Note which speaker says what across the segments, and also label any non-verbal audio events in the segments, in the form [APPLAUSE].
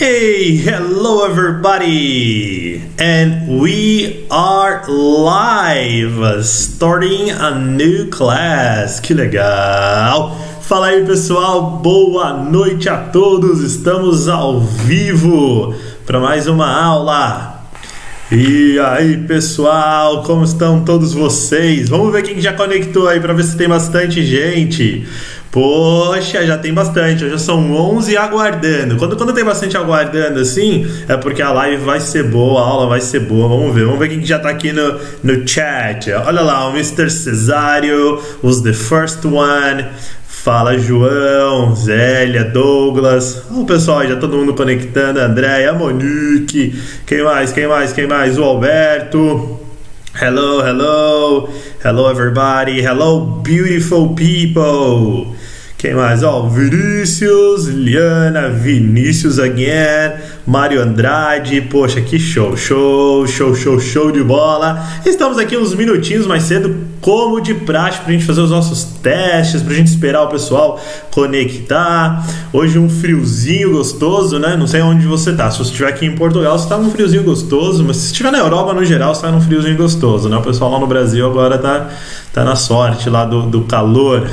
Speaker 1: Hey, hello everybody, and we are live, starting a new class. Que legal! Fala aí pessoal, boa noite a todos. Estamos ao vivo para mais uma aula. E aí pessoal, como estão todos vocês? Vamos ver quem já conectou aí para ver se tem bastante gente. Poxa, já tem bastante, já são 11 aguardando. Quando, quando tem bastante aguardando assim, é porque a live vai ser boa, a aula vai ser boa. Vamos ver, vamos ver quem já tá aqui no, no chat. Olha lá, o Mr. Cesário, os The First One. Fala João, Zélia, Douglas. O pessoal, já todo mundo conectando. Andréia, Monique. Quem mais? Quem mais? Quem mais? O Alberto. Hello, hello, hello everybody, hello beautiful people. Quem mais? Ó, oh, Vinícius, Liana, Vinícius again, Mário Andrade. Poxa, que show, show, show, show, show de bola. Estamos aqui uns minutinhos mais cedo, como de praxe, pra gente fazer os nossos testes, pra gente esperar o pessoal conectar. Hoje um friozinho gostoso, né? Não sei onde você tá. Se você estiver aqui em Portugal, você tá num friozinho gostoso, mas se estiver na Europa, no geral, você tá num friozinho gostoso, né? O pessoal lá no Brasil agora tá, tá na sorte lá do, do calor.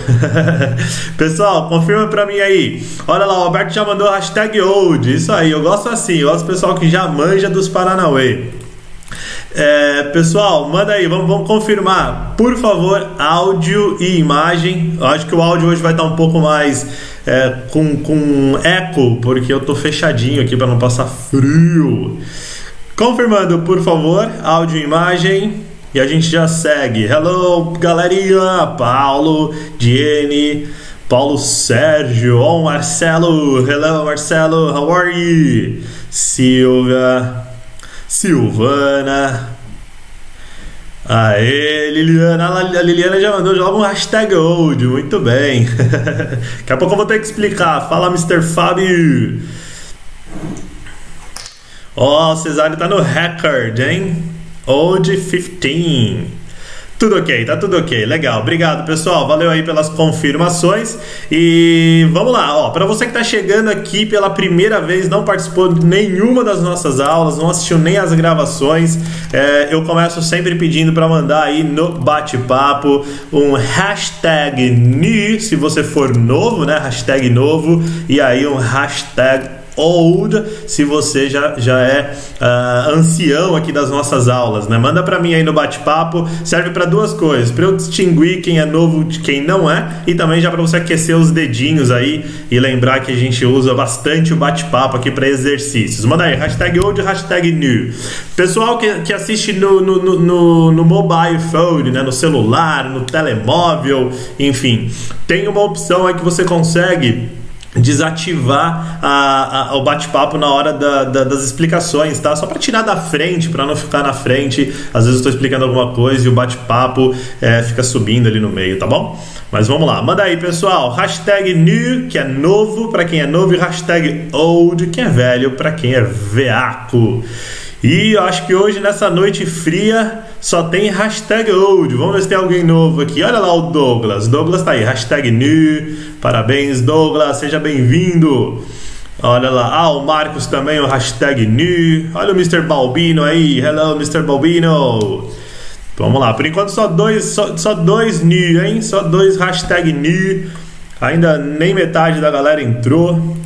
Speaker 1: [LAUGHS] pessoal, confirma pra mim aí. Olha lá, o Alberto já mandou hashtag old. Isso aí, eu gosto assim, eu gosto do pessoal que já manja dos Paranauê. É, pessoal, manda aí, vamos, vamos, confirmar. Por favor, áudio e imagem. Eu acho que o áudio hoje vai estar um pouco mais é, com, com eco, porque eu tô fechadinho aqui para não passar frio. Confirmando, por favor, áudio e imagem. E a gente já segue. Hello, galerinha! Paulo, Diene, Paulo Sérgio, oh, Marcelo. Hello, Marcelo, how are you? Silvia. Silvana. Aê, Liliana. A Liliana já mandou logo um hashtag old. Muito bem. [LAUGHS] Daqui a pouco eu vou ter que explicar. Fala, Mr. Fábio. Ó, oh, o Cesário tá no record, hein? Old 15. Tudo ok, tá tudo ok, legal. Obrigado, pessoal. Valeu aí pelas confirmações. E vamos lá, ó. Para você que tá chegando aqui pela primeira vez, não participou de nenhuma das nossas aulas, não assistiu nem as gravações, é, eu começo sempre pedindo para mandar aí no bate-papo um hashtag new, se você for novo, né? Hashtag novo, e aí um hashtag old se você já, já é uh, ancião aqui das nossas aulas, né? Manda para mim aí no bate-papo, serve para duas coisas, para eu distinguir quem é novo de quem não é e também já para você aquecer os dedinhos aí e lembrar que a gente usa bastante o bate-papo aqui para exercícios. Manda aí, hashtag old, hashtag new. Pessoal que, que assiste no, no, no, no mobile phone, né? no celular, no telemóvel, enfim, tem uma opção aí que você consegue desativar a, a, o bate-papo na hora da, da, das explicações, tá? Só para tirar da frente, para não ficar na frente. Às vezes eu estou explicando alguma coisa e o bate-papo é, fica subindo ali no meio, tá bom? Mas vamos lá, manda aí pessoal. Hashtag new, que é novo para quem é novo, e hashtag old, que é velho para quem é veaco. E eu acho que hoje, nessa noite fria, só tem hashtag old. Vamos ver se tem alguém novo aqui. Olha lá o Douglas. Douglas tá aí, hashtag new. Parabéns, Douglas, seja bem-vindo. Olha lá, ah, o Marcos também, o hashtag new. Olha o Mr. Balbino aí, hello, Mr. Balbino. Vamos lá, por enquanto só dois, só, só dois new, hein? Só dois hashtag new. Ainda nem metade da galera entrou.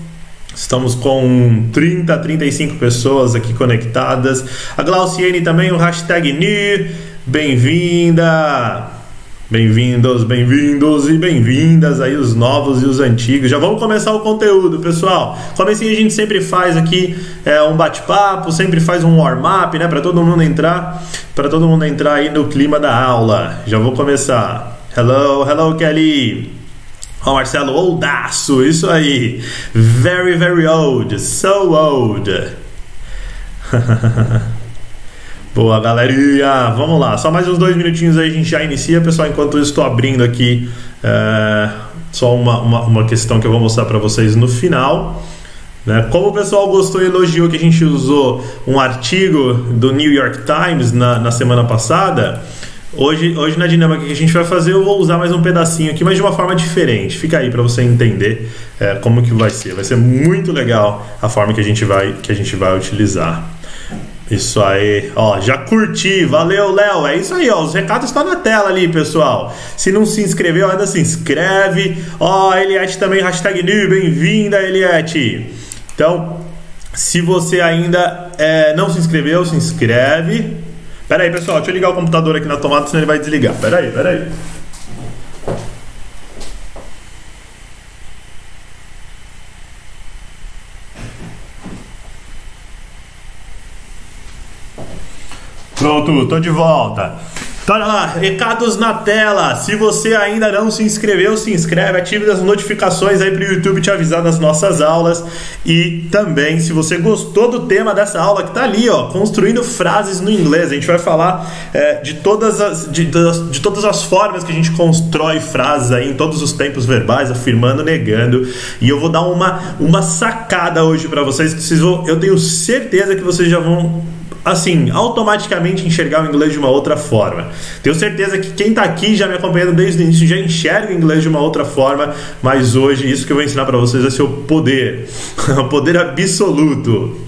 Speaker 1: Estamos com 30, 35 pessoas aqui conectadas. A Glauciene também, o hashtag NI. Bem-vinda! Bem-vindos, bem-vindos e bem-vindas aí os novos e os antigos. Já vamos começar o conteúdo, pessoal. Comecinho a gente sempre faz aqui é, um bate-papo, sempre faz um warm-up, né, para todo mundo entrar, para todo mundo entrar aí no clima da aula. Já vou começar. Hello, hello Kelly. Ó, oh, Marcelo, oldaço, isso aí. Very, very old, so old. [LAUGHS] Boa, galerinha. Vamos lá, só mais uns dois minutinhos aí a gente já inicia, pessoal. Enquanto eu estou abrindo aqui, é, só uma, uma, uma, questão que eu vou mostrar para vocês no final. Né? Como o pessoal gostou e elogiou que a gente usou um artigo do New York Times na, na semana passada, Hoje, hoje na dinâmica que a gente vai fazer, eu vou usar mais um pedacinho aqui, mas de uma forma diferente. Fica aí para você entender é, como que vai ser. Vai ser muito legal a forma que a gente vai, que a gente vai utilizar. Isso aí, ó, já curti, valeu, Léo. É isso aí, ó. Os recados estão na tela ali, pessoal. Se não se inscreveu, ainda se inscreve. Ó, Eliette também, hashtag new, bem-vinda, Eliette. Então, se você ainda é, não se inscreveu, se inscreve. Pera aí, pessoal, deixa eu ligar o computador aqui na tomada, senão ele vai desligar. Pera aí, pera aí. Pronto, tô de volta. Olha lá, recados na tela. Se você ainda não se inscreveu, se inscreve, ative as notificações aí para o YouTube te avisar das nossas aulas. E também, se você gostou do tema dessa aula que tá ali, ó, construindo frases no inglês, a gente vai falar é, de, todas as, de, de, todas as formas que a gente constrói frases aí em todos os tempos verbais, afirmando, negando. E eu vou dar uma, uma sacada hoje para vocês que vocês vão, eu tenho certeza que vocês já vão assim, automaticamente enxergar o inglês de uma outra forma. Tenho certeza que quem está aqui já me acompanhando desde o início já enxerga o inglês de uma outra forma, mas hoje isso que eu vou ensinar para vocês ser o poder, [LAUGHS] o poder absoluto.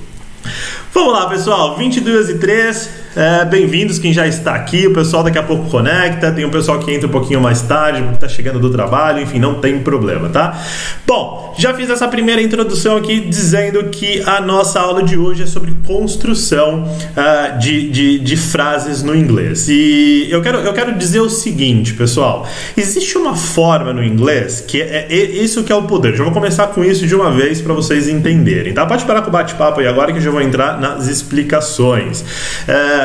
Speaker 1: Vamos lá, pessoal, 22 e 3. É, Bem-vindos quem já está aqui. O pessoal daqui a pouco conecta. Tem um pessoal que entra um pouquinho mais tarde, porque está chegando do trabalho. Enfim, não tem problema, tá? Bom, já fiz essa primeira introdução aqui dizendo que a nossa aula de hoje é sobre construção uh, de, de, de, frases no inglês. E eu quero, eu quero dizer o seguinte, pessoal: existe uma forma no inglês que é, é isso que é o poder. Já vou começar com isso de uma vez para vocês entenderem, tá? Pode parar com o bate-papo aí agora que eu já vou entrar nas explicações. Uh,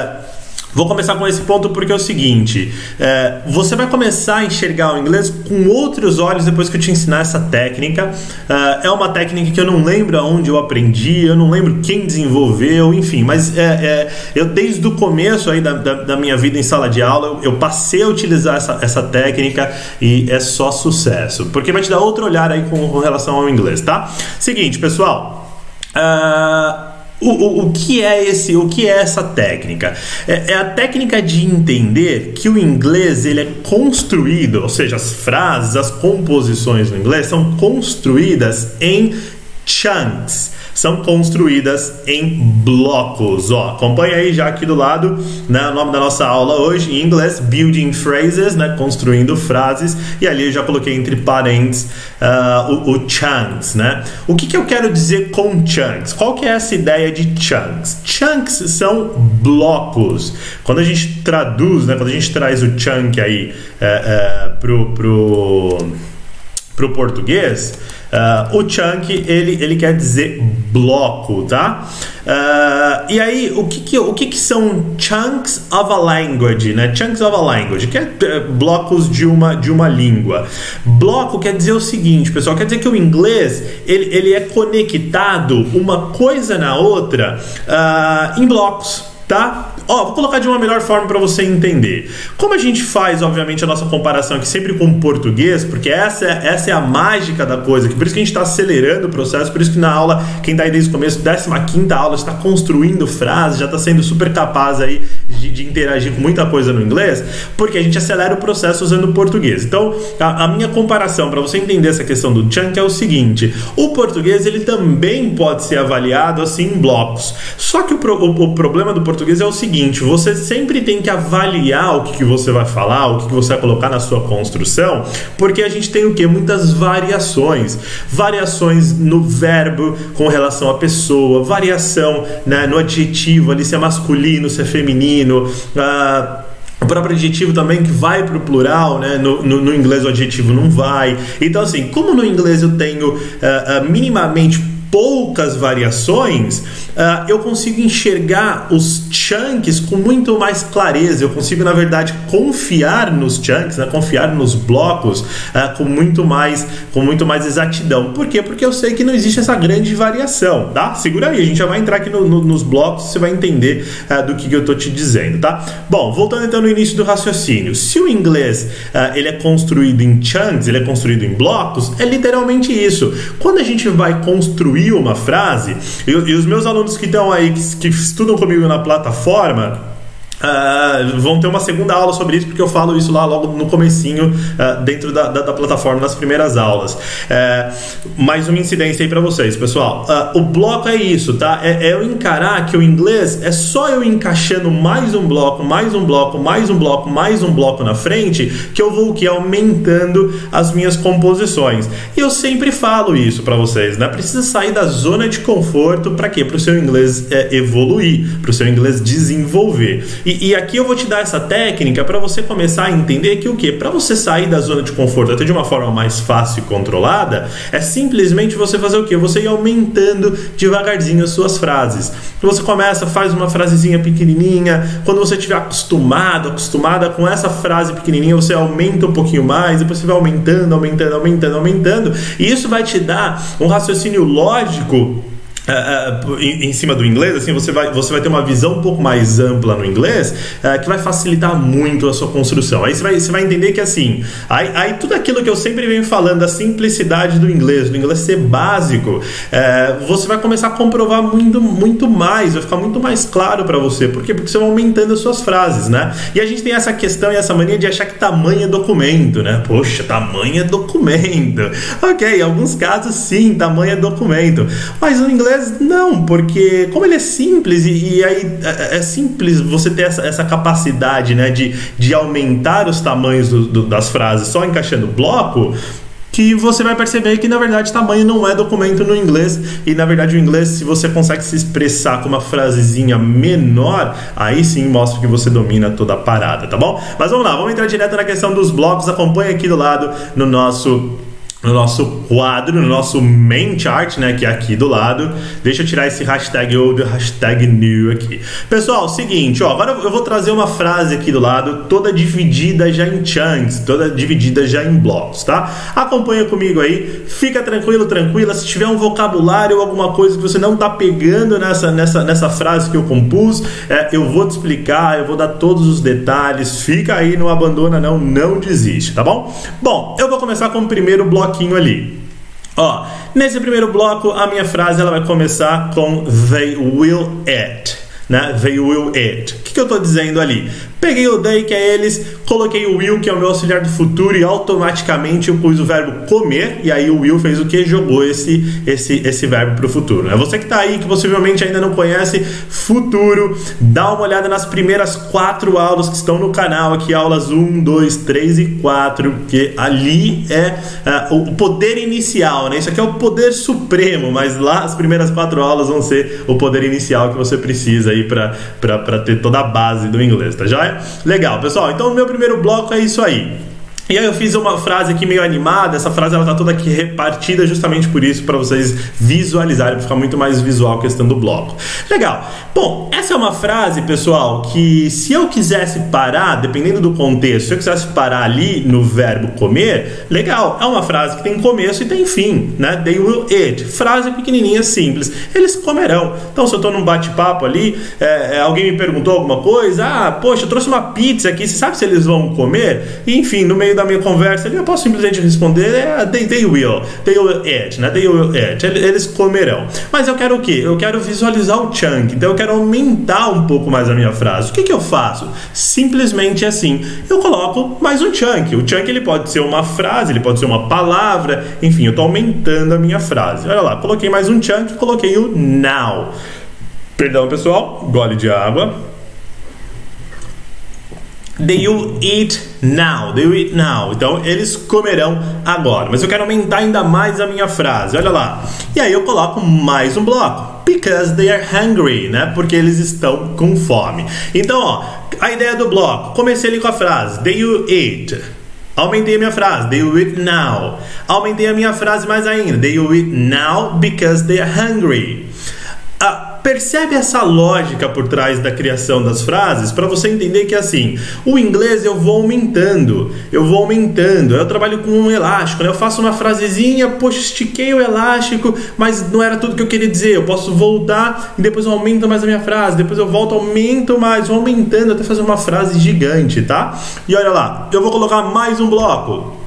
Speaker 1: Vou começar com esse ponto porque é o seguinte: é, você vai começar a enxergar o inglês com outros olhos depois que eu te ensinar essa técnica. É, é uma técnica que eu não lembro aonde eu aprendi, eu não lembro quem desenvolveu, enfim, mas é, é eu desde o começo aí da, da, da, minha vida em sala de aula eu, eu, passei a utilizar essa, essa técnica e é só sucesso, porque vai te dar outro olhar aí com, com relação ao inglês, tá? Seguinte, pessoal. Uh, o, o, o, que é esse? O que é essa técnica? É, é, a técnica de entender que o inglês ele é construído, ou seja, as frases, as composições no inglês são construídas em chunks são construídas em blocos. Ó, acompanha aí já aqui do lado né, o nome da nossa aula hoje em inglês, Building Phrases, né, construindo frases, e ali eu já coloquei entre parênteses uh, o, o, chunks. Né? O que, que eu quero dizer com chunks? Qual que é essa ideia de chunks? Chunks são blocos. Quando a gente traduz, né, quando a gente traz o chunk aí uh, pro, pro, pro português, Uh, o chunk ele, ele quer dizer bloco, tá? Uh, e aí o que, que o que, que, são chunks of a language, né? Chunks of a language, que é uh, blocos de uma de uma língua. Bloco quer dizer o seguinte, pessoal, quer dizer que o inglês ele, ele é conectado uma coisa na outra em blocos, tá? Ó, vou colocar de uma melhor forma para você entender. Como a gente faz, obviamente, a nossa comparação aqui sempre com o português, porque essa é, essa é a mágica da coisa, que por isso que a gente está acelerando o processo, por isso que na aula, quem está aí desde o começo, 15 aula, está construindo frases, já está sendo super capaz aí de, de, interagir com muita coisa no inglês, porque a gente acelera o processo usando o português. Então, a, a minha comparação para você entender essa questão do chunk é o seguinte: o português ele também pode ser avaliado assim em blocos. Só que o, o, o problema do português é o seguinte seguinte: você sempre tem que avaliar o que, que você vai falar, o que, que você vai colocar na sua construção, porque a gente tem o que? Muitas variações. Variações no verbo com relação à pessoa, variação né, no adjetivo ali, se é masculino, se é feminino. Uh, o próprio adjetivo também que vai para o plural, né? No, no, no, inglês o adjetivo não vai. Então, assim, como no inglês eu tenho uh, uh, minimamente poucas variações, uh, eu consigo enxergar os chunks com muito mais clareza. Eu consigo, na verdade, confiar nos chunks, né? confiar nos blocos uh, com muito mais com muito mais exatidão. Por quê? Porque eu sei que não existe essa grande variação, tá? Segura aí, a gente já vai entrar aqui no, no, nos blocos, você vai entender uh, do que, que eu tô te dizendo, tá? Bom, voltando então no início do raciocínio. Se o inglês ele é construído em chunks, ele é construído em blocos, é literalmente isso. Quando a gente vai construir uma frase, e os meus alunos que estão aí, que, que estudam comigo na plataforma, Uh, vão ter uma segunda aula sobre isso, porque eu falo isso lá logo no comecinho, uh, dentro da, da, da, plataforma, nas primeiras aulas. Uh, mais uma incidência aí para vocês, pessoal. o bloco é isso, tá? É, é, eu encarar que o inglês é só eu encaixando mais um bloco, mais um bloco, mais um bloco, mais um bloco na frente, que eu vou que aumentando as minhas composições. E eu sempre falo isso para vocês, né? Precisa sair da zona de conforto para quê? Para o seu inglês é, evoluir, para o seu inglês desenvolver. E, e, aqui eu vou te dar essa técnica para você começar a entender que o que? Para você sair da zona de conforto até de uma forma mais fácil e controlada, é simplesmente você fazer o que? Você ir aumentando devagarzinho as suas frases. Você começa, faz uma frasezinha pequenininha, quando você estiver acostumado, acostumada com essa frase pequenininha, você aumenta um pouquinho mais, depois você vai aumentando, aumentando, aumentando, aumentando, e isso vai te dar um raciocínio lógico Uh, em, em, cima do inglês, assim, você vai, você vai ter uma visão um pouco mais ampla no inglês uh, que vai facilitar muito a sua construção. Aí você vai, você vai entender que assim, aí, aí tudo aquilo que eu sempre venho falando, a simplicidade do inglês, do inglês ser básico, você vai começar a comprovar muito, muito mais, vai ficar muito mais claro para você. Por quê? Porque você vai aumentando as suas frases, né? E a gente tem essa questão e essa mania de achar que tamanho é documento, né? Poxa, tamanho é documento. [LAUGHS] Ok, em alguns casos sim, tamanho é documento. Mas no inglês não, porque como ele é simples e, e aí é, é, simples você ter essa, essa capacidade né, de, de aumentar os tamanhos do, do, das frases só encaixando bloco, que você vai perceber que na verdade tamanho não é documento no inglês e na verdade o inglês se você consegue se expressar com uma frasezinha menor, aí sim mostra que você domina toda a parada, tá bom? Mas vamos lá, vamos entrar direto na questão dos blocos, acompanha aqui do lado no nosso no nosso quadro, no nosso main chart, né, que é aqui do lado. Deixa eu tirar esse hashtag old, hashtag new aqui. Pessoal, seguinte, ó, agora eu vou trazer uma frase aqui do lado, toda dividida já em chunks, toda dividida já em blocos, tá? Acompanha comigo aí, fica tranquilo, tranquila. Se tiver um vocabulário ou alguma coisa que você não tá pegando nessa, nessa, nessa frase que eu compus, é, eu vou te explicar, eu vou dar todos os detalhes. Fica aí, não abandona não, não desiste, tá bom? Bom, eu vou começar com o primeiro bloco bloquinho ali. Ó, nesse primeiro bloco, a minha frase ela vai começar com they will it, né? They will it. O que, que eu estou dizendo ali? Peguei o they, que é eles, coloquei o will, que é o meu auxiliar do futuro, e automaticamente eu pus o verbo comer, e aí o will fez o que? Jogou esse, esse, esse verbo para o futuro. Né? Você que está aí, que possivelmente ainda não conhece futuro, dá uma olhada nas primeiras quatro aulas que estão no canal, aqui aulas 1, 2, 3 e 4, que ali é uh, o poder inicial, né? Isso aqui é o poder supremo, mas lá as primeiras quatro aulas vão ser o poder inicial que você precisa aí para ter toda a base do inglês, tá já? Legal, pessoal. Então, meu primeiro bloco é isso aí. E aí eu fiz uma frase aqui meio animada, essa frase ela tá toda aqui repartida justamente por isso, para vocês visualizarem, para ficar muito mais visual a questão do bloco. Legal. Bom, essa é uma frase, pessoal, que se eu quisesse parar, dependendo do contexto, se eu quisesse parar ali no verbo comer, legal, é uma frase que tem começo e tem fim, né? They will eat. Frase pequenininha, simples. Eles comerão. Então, se eu tô num bate-papo ali, é, é, alguém me perguntou alguma coisa, ah, poxa, eu trouxe uma pizza aqui, você sabe se eles vão comer? E, enfim, no meio da minha conversa ali, eu posso simplesmente responder, é, they, they will, they will eat, né? They will eat, eles comerão. Mas eu quero o quê? Eu quero visualizar o chunk, então eu quero aumentar um pouco mais a minha frase. O que, que eu faço? Simplesmente assim, eu coloco mais um chunk. O chunk ele pode ser uma frase, ele pode ser uma palavra, enfim, eu estou aumentando a minha frase. Olha lá, coloquei mais um chunk, coloquei o now. Perdão, pessoal, gole de água. They will eat now. They will eat now. Então, eles comerão agora. Mas eu quero aumentar ainda mais a minha frase. Olha lá. E aí eu coloco mais um bloco. Because they are hungry, né? Porque eles estão com fome. Então, ó, a ideia do bloco. Comecei ali com a frase. They will eat. Aumentei a minha frase. They will eat now. Aumentei a minha frase mais ainda. They will eat now because they are hungry. Percebe essa lógica por trás da criação das frases para você entender que assim, o inglês eu vou aumentando, eu vou aumentando. Eu trabalho com um elástico, né? Eu faço uma frasezinha, poxa, estiquei o elástico, mas não era tudo que eu queria dizer. Eu posso voltar e depois eu aumento mais a minha frase, depois eu volto, aumento mais, vou aumentando até fazer uma frase gigante, tá? E olha lá, eu vou colocar mais um bloco.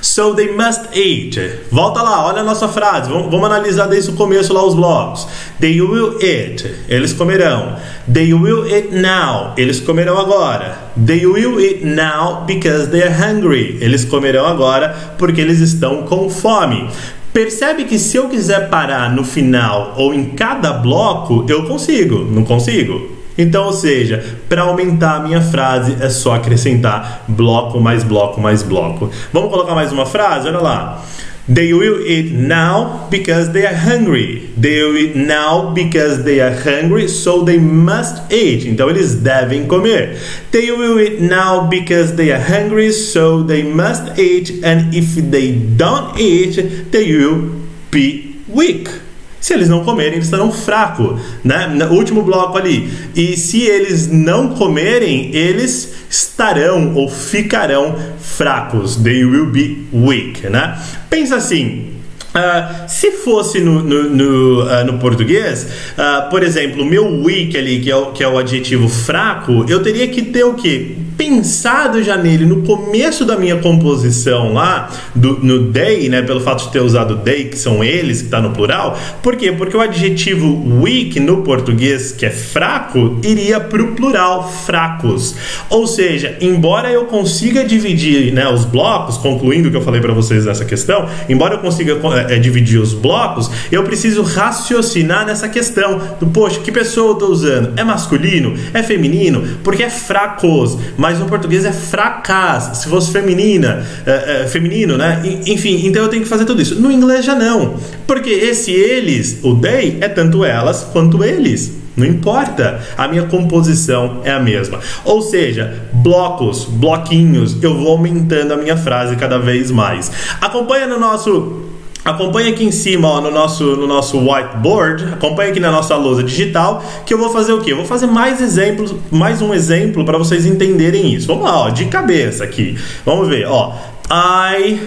Speaker 1: So they must eat. Volta lá, olha a nossa frase. Vamos, vamos analisar desde o começo lá os blocos. They will eat. Eles comerão. They will eat now. Eles comerão agora. They will eat now because they are hungry. Eles comerão agora porque eles estão com fome. Percebe que se eu quiser parar no final ou em cada bloco, eu consigo. Não consigo? Então, ou seja, para aumentar a minha frase é só acrescentar bloco mais bloco mais bloco. Vamos colocar mais uma frase? Olha lá. They will eat now because they are hungry. They will eat now because they are hungry, so they must eat. Então eles devem comer. They will eat now because they are hungry, so they must eat. And if they don't eat, they will be weak. Se eles não comerem, eles estarão fracos, né? No último bloco ali. E se eles não comerem, eles estarão ou ficarão fracos. They will be weak, né? Pensa assim, Uh, se fosse no, no, no, uh, no português, uh, por exemplo, meu weak ali, que é, o, que é o adjetivo fraco, eu teria que ter o quê? Pensado já nele no começo da minha composição lá, do, no they, né, pelo fato de ter usado they, que são eles, que está no plural. Por quê? Porque o adjetivo weak no português, que é fraco, iria para o plural, fracos. Ou seja, embora eu consiga dividir né, os blocos, concluindo o que eu falei para vocês nessa questão, embora eu consiga é, dividir os blocos, eu preciso raciocinar nessa questão do, poxa, que pessoa eu estou usando? É masculino? É feminino? Porque é fracos. Mas mas no português é fracas. Se fosse feminina, é, é, feminino, né? Enfim, então eu tenho que fazer tudo isso. No inglês já não, porque esse eles, o they, é tanto elas quanto eles. Não importa, a minha composição é a mesma. Ou seja, blocos, bloquinhos, eu vou aumentando a minha frase cada vez mais. Acompanha no nosso Acompanhe aqui em cima ó, no, nosso, no nosso whiteboard, acompanhe aqui na nossa lousa digital, que eu vou fazer o quê? Eu vou fazer mais exemplos, mais um exemplo para vocês entenderem isso. Vamos lá, ó, de cabeça aqui. Vamos ver, ó. I,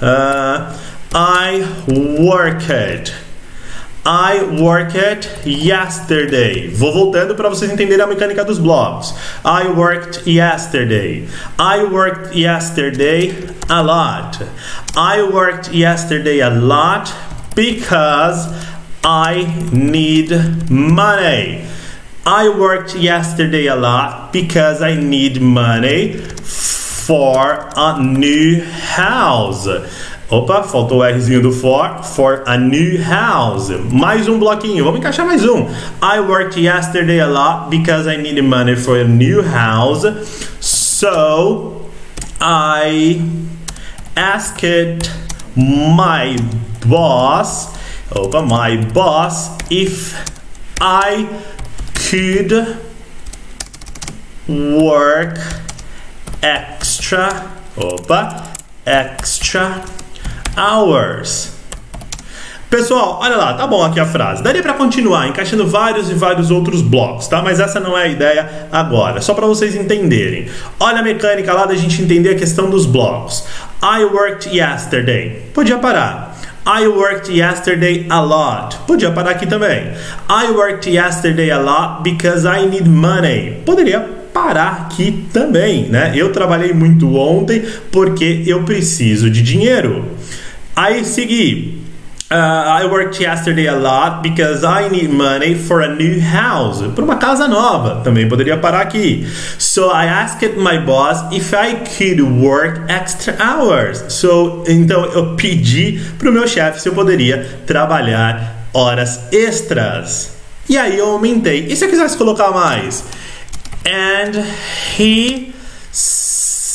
Speaker 1: uh, I worked. I worked yesterday. Vou voltando para vocês entenderem a mecânica dos blocos. I worked yesterday. I worked yesterday a lot. I worked yesterday a lot because I need money. I worked yesterday a lot because I need money for a new house. Opa, faltou o Rzinho do for. For a new house. Mais um bloquinho. Vamos encaixar mais um. I worked yesterday a lot because I needed money for a new house. So I asked my boss, opa, my boss, if I could work extra, opa, extra hours. Pessoal, olha lá, tá bom aqui a frase. Daria para continuar encaixando vários e vários outros blocos, tá? Mas essa não é a ideia agora, só para vocês entenderem. Olha a mecânica lá da gente entender a questão dos blocos. I worked yesterday. Podia parar. I worked yesterday a lot. Podia parar aqui também. I worked yesterday a lot because I need money. Poderia parar aqui também, né? Eu trabalhei muito ontem porque eu preciso de dinheiro. Aí segui. Uh, I worked yesterday a lot because I need money for a new house. Para uma casa nova. Também poderia parar aqui. So I asked my boss if I could work extra hours. So, então eu pedi para o meu chefe se eu poderia trabalhar horas extras. E aí eu aumentei. E se eu quisesse colocar mais? And he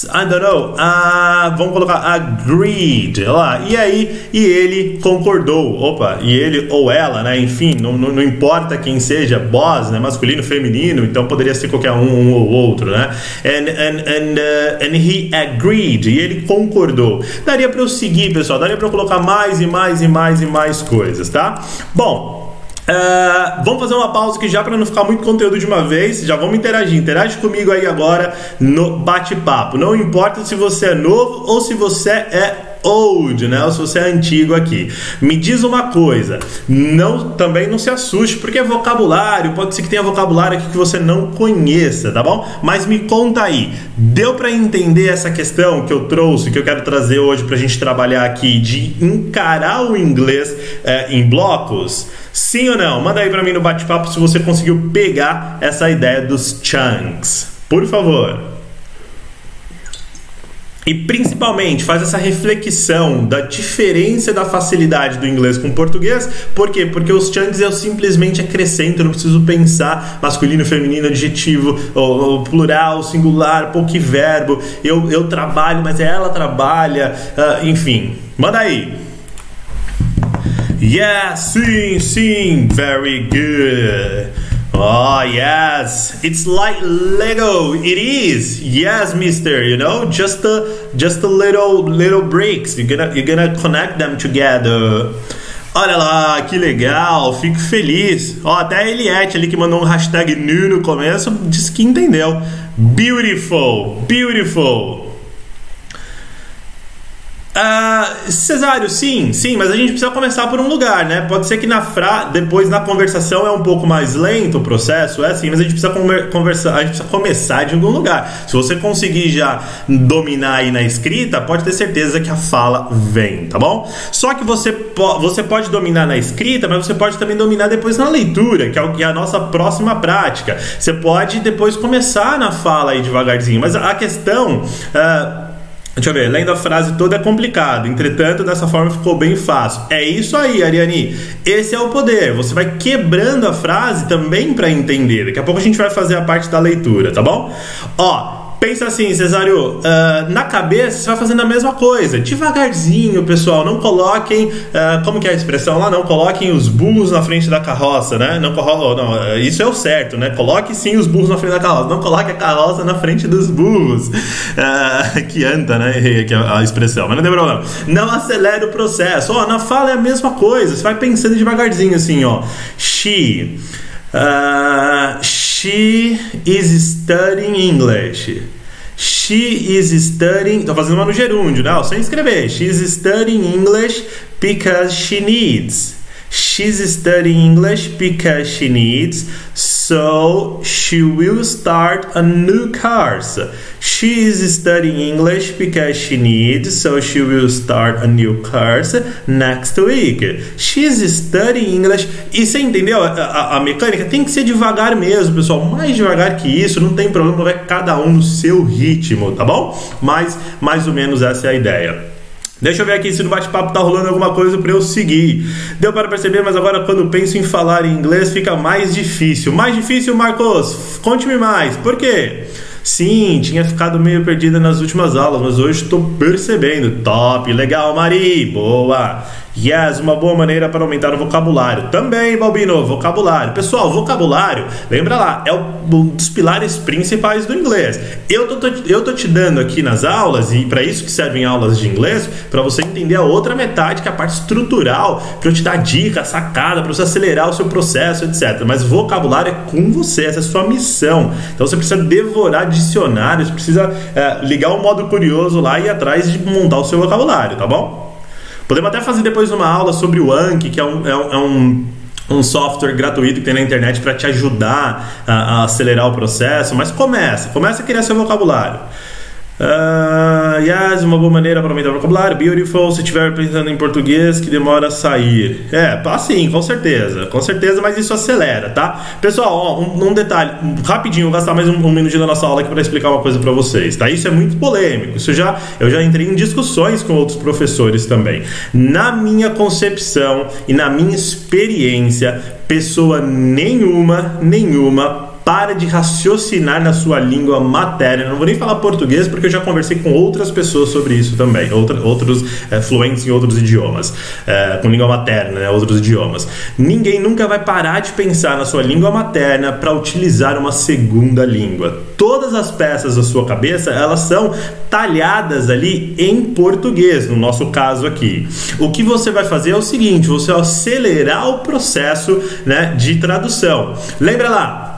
Speaker 1: I don't know, uh, vamos colocar agreed, lá, e aí, e ele concordou, opa, e ele ou ela, né, enfim, não, não, não importa quem seja, boss, né, masculino, feminino, então poderia ser qualquer um, um ou outro, né, and, and, and, uh, and he agreed, e ele concordou. Daria para eu seguir, pessoal, daria para eu colocar mais e mais e mais e mais coisas, tá? Bom, Uh, vamos fazer uma pausa aqui já para não ficar muito conteúdo de uma vez. Já vamos interagir. Interage comigo aí agora no bate-papo. Não importa se você é novo ou se você é old, né? Ou se você é antigo aqui. Me diz uma coisa, não também não se assuste, porque é vocabulário, pode ser que tenha vocabulário aqui que você não conheça, tá bom? Mas me conta aí, deu para entender essa questão que eu trouxe, que eu quero trazer hoje pra gente trabalhar aqui de encarar o inglês é, em blocos? Sim ou não? Manda aí para mim no bate-papo se você conseguiu pegar essa ideia dos chunks. Por favor. E principalmente faz essa reflexão da diferença da facilidade do inglês com o português. Por quê? Porque os chunks eu simplesmente acrescento, eu não preciso pensar masculino, feminino, adjetivo, ou, ou plural, singular, pouco verbo. Eu, eu trabalho, mas ela trabalha, uh, enfim. Manda aí. Yeah, sim, sim, very good. Oh yes, it's like Lego. It is. Yes, Mister. You know, just a just a little little bricks. You're gonna you're gonna connect them together. Olha lá, que legal, fico feliz. Ó, até a Eliette ali que mandou um hashtag new no começo disse que entendeu. Beautiful, beautiful. Uh, Cesário, sim, sim, mas a gente precisa começar por um lugar, né? Pode ser que na fra... depois na conversação é um pouco mais lento o processo, é assim, mas a gente precisa conversar, a gente precisa começar de algum lugar. Se você conseguir já dominar aí na escrita, pode ter certeza que a fala vem, tá bom? Só que você, po... você pode dominar na escrita, mas você pode também dominar depois na leitura, que é, é a nossa próxima prática. Você pode depois começar na fala aí devagarzinho, mas a questão. Uh Deixa eu ver, lendo a frase toda é complicado, entretanto, dessa forma ficou bem fácil. É isso aí, Ariane. Esse é o poder. Você vai quebrando a frase também para entender. Daqui a pouco a gente vai fazer a parte da leitura, tá bom? Ó, pensa assim, Cesário, uh, na cabeça você vai fazendo a mesma coisa, devagarzinho, pessoal. Não coloquem, uh, como que é a expressão lá? Não coloquem os burros na frente da carroça, né? Não, não, isso é o certo, né? Coloque sim os burros na frente da carroça, não coloque a carroça na frente dos burros. Uh, [LAUGHS] que anta, né? Errei aqui a, expressão, mas não tem problema. Não acelere o processo. Ó, na fala é a mesma coisa, você vai pensando devagarzinho assim, ó. She. Uh, she is studying English. She is studying. Tô fazendo uma no gerúndio, não, sem escrever. She is studying English because she needs. She's studying English because she needs, so she will start a new course. She is studying English because she needs, so she will start a new course next week. She's studying English. E você entendeu a, a, a, mecânica? Tem que ser devagar mesmo, pessoal. Mais devagar que isso, não tem problema, vai cada um no seu ritmo, tá bom? Mas mais ou menos essa é a ideia. Deixa eu ver aqui se no bate-papo tá rolando alguma coisa para eu seguir. Deu para perceber, mas agora quando penso em falar em inglês fica mais difícil. Mais difícil, Marcos? Conte-me mais. Por quê? Sim, tinha ficado meio perdida nas últimas aulas, mas hoje estou percebendo. Top, legal, Mari. Boa. Yes, uma boa maneira para aumentar o vocabulário. Também, Balbino, vocabulário. Pessoal, vocabulário, lembra lá, é um dos pilares principais do inglês. Eu tô, eu tô te dando aqui nas aulas, e para isso que servem aulas de inglês, para você entender a outra metade, que é a parte estrutural, para eu te dar dica, sacada, para você acelerar o seu processo, etc. Mas vocabulário é com você, essa é a sua missão. Então você precisa devorar dicionários, precisa é, ligar o modo curioso lá e ir atrás de montar o seu vocabulário, tá bom? Podemos até fazer depois uma aula sobre o Anki, que é um, é um, é um um software gratuito que tem na internet para te ajudar a, a, acelerar o processo, mas começa, começa a criar seu vocabulário. Uh, yes, uma boa maneira para aumentar o vocabulário. Beautiful, se estiver pensando em português, que demora a sair. É, assim, com certeza, com certeza, mas isso acelera, tá? Pessoal, ó, um, um, detalhe, rapidinho, vou gastar mais um, um minutinho da nossa aula aqui para explicar uma coisa para vocês, tá? Isso é muito polêmico. Isso já, eu já entrei em discussões com outros professores também. Na minha concepção e na minha experiência, pessoa nenhuma, nenhuma para de raciocinar na sua língua materna. Não vou nem falar português porque eu já conversei com outras pessoas sobre isso também, outra, outros é, fluentes em outros idiomas, é, com língua materna, né, outros idiomas. Ninguém nunca vai parar de pensar na sua língua materna para utilizar uma segunda língua. Todas as peças da sua cabeça elas são talhadas ali em português, no nosso caso aqui. O que você vai fazer é o seguinte: você vai acelerar o processo né, de tradução. Lembra lá?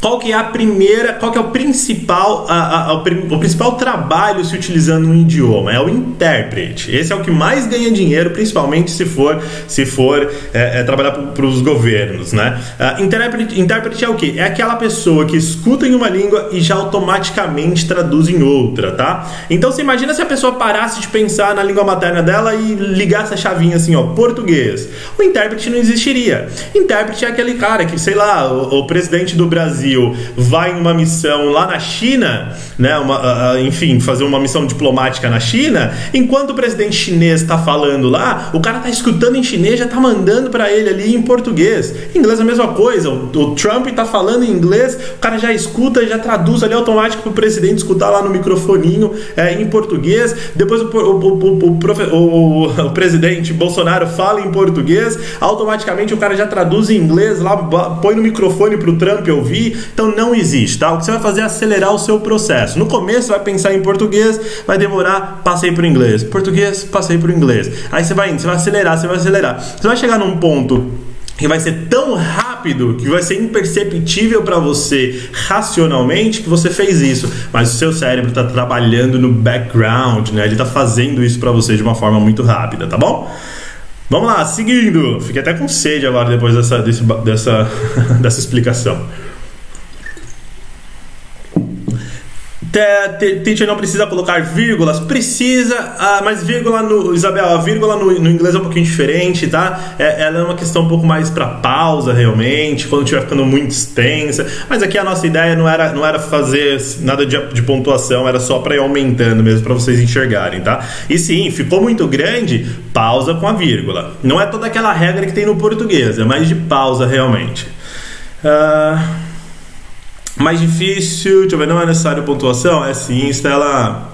Speaker 1: Qual que é a primeira, qual que é o principal, a, a, o, o, principal trabalho se utilizando um idioma? É o intérprete. Esse é o que mais ganha dinheiro, principalmente se for, se for é, é, trabalhar para os governos, né? Uh, intérprete, intérprete é o que? É aquela pessoa que escuta em uma língua e já automaticamente traduz em outra, tá? Então você imagina se a pessoa parasse de pensar na língua materna dela e ligasse a chavinha assim, ó, português. O intérprete não existiria. Intérprete é aquele cara que, sei lá, o, o presidente do Brasil Brasil vai em uma missão lá na China, né, uma, uh, enfim, fazer uma missão diplomática na China, enquanto o presidente chinês está falando lá, o cara está escutando em chinês, já está mandando para ele ali em português. Em inglês é a mesma coisa, o, o Trump está falando em inglês, o cara já escuta, já traduz ali automático para o presidente escutar lá no microfoninho é, em português. Depois o, o, o, presidente Bolsonaro fala em português, automaticamente o cara já traduz em inglês lá, põe no microfone para o Trump ouvir. Então não existe, tá? O que você vai fazer é acelerar o seu processo. No começo vai pensar em português, vai demorar, passei para inglês. Português, passei para inglês. Aí você vai indo, você vai acelerar, você vai acelerar. Você vai chegar num ponto que vai ser tão rápido que vai ser imperceptível para você racionalmente que você fez isso, mas o seu cérebro está trabalhando no background, né? Ele está fazendo isso para você de uma forma muito rápida, tá bom? Vamos lá, seguindo. Fiquei até com sede agora depois dessa, desse, dessa, [LAUGHS] dessa explicação. Teacher não precisa colocar vírgulas? Precisa, ah, mas vírgula no. Isabel, a vírgula no, no, inglês é um pouquinho diferente, tá? É, ela é uma questão um pouco mais para pausa, realmente, quando estiver ficando muito extensa. Mas aqui a nossa ideia não era, não era fazer nada de, de pontuação, era só para ir aumentando mesmo, para vocês enxergarem, tá? E sim, ficou muito grande, pausa com a vírgula. Não é toda aquela regra que tem no português, é mais de pausa realmente. Uh... Mais difícil, deixa eu ver, não é necessário pontuação? É sim, Stella.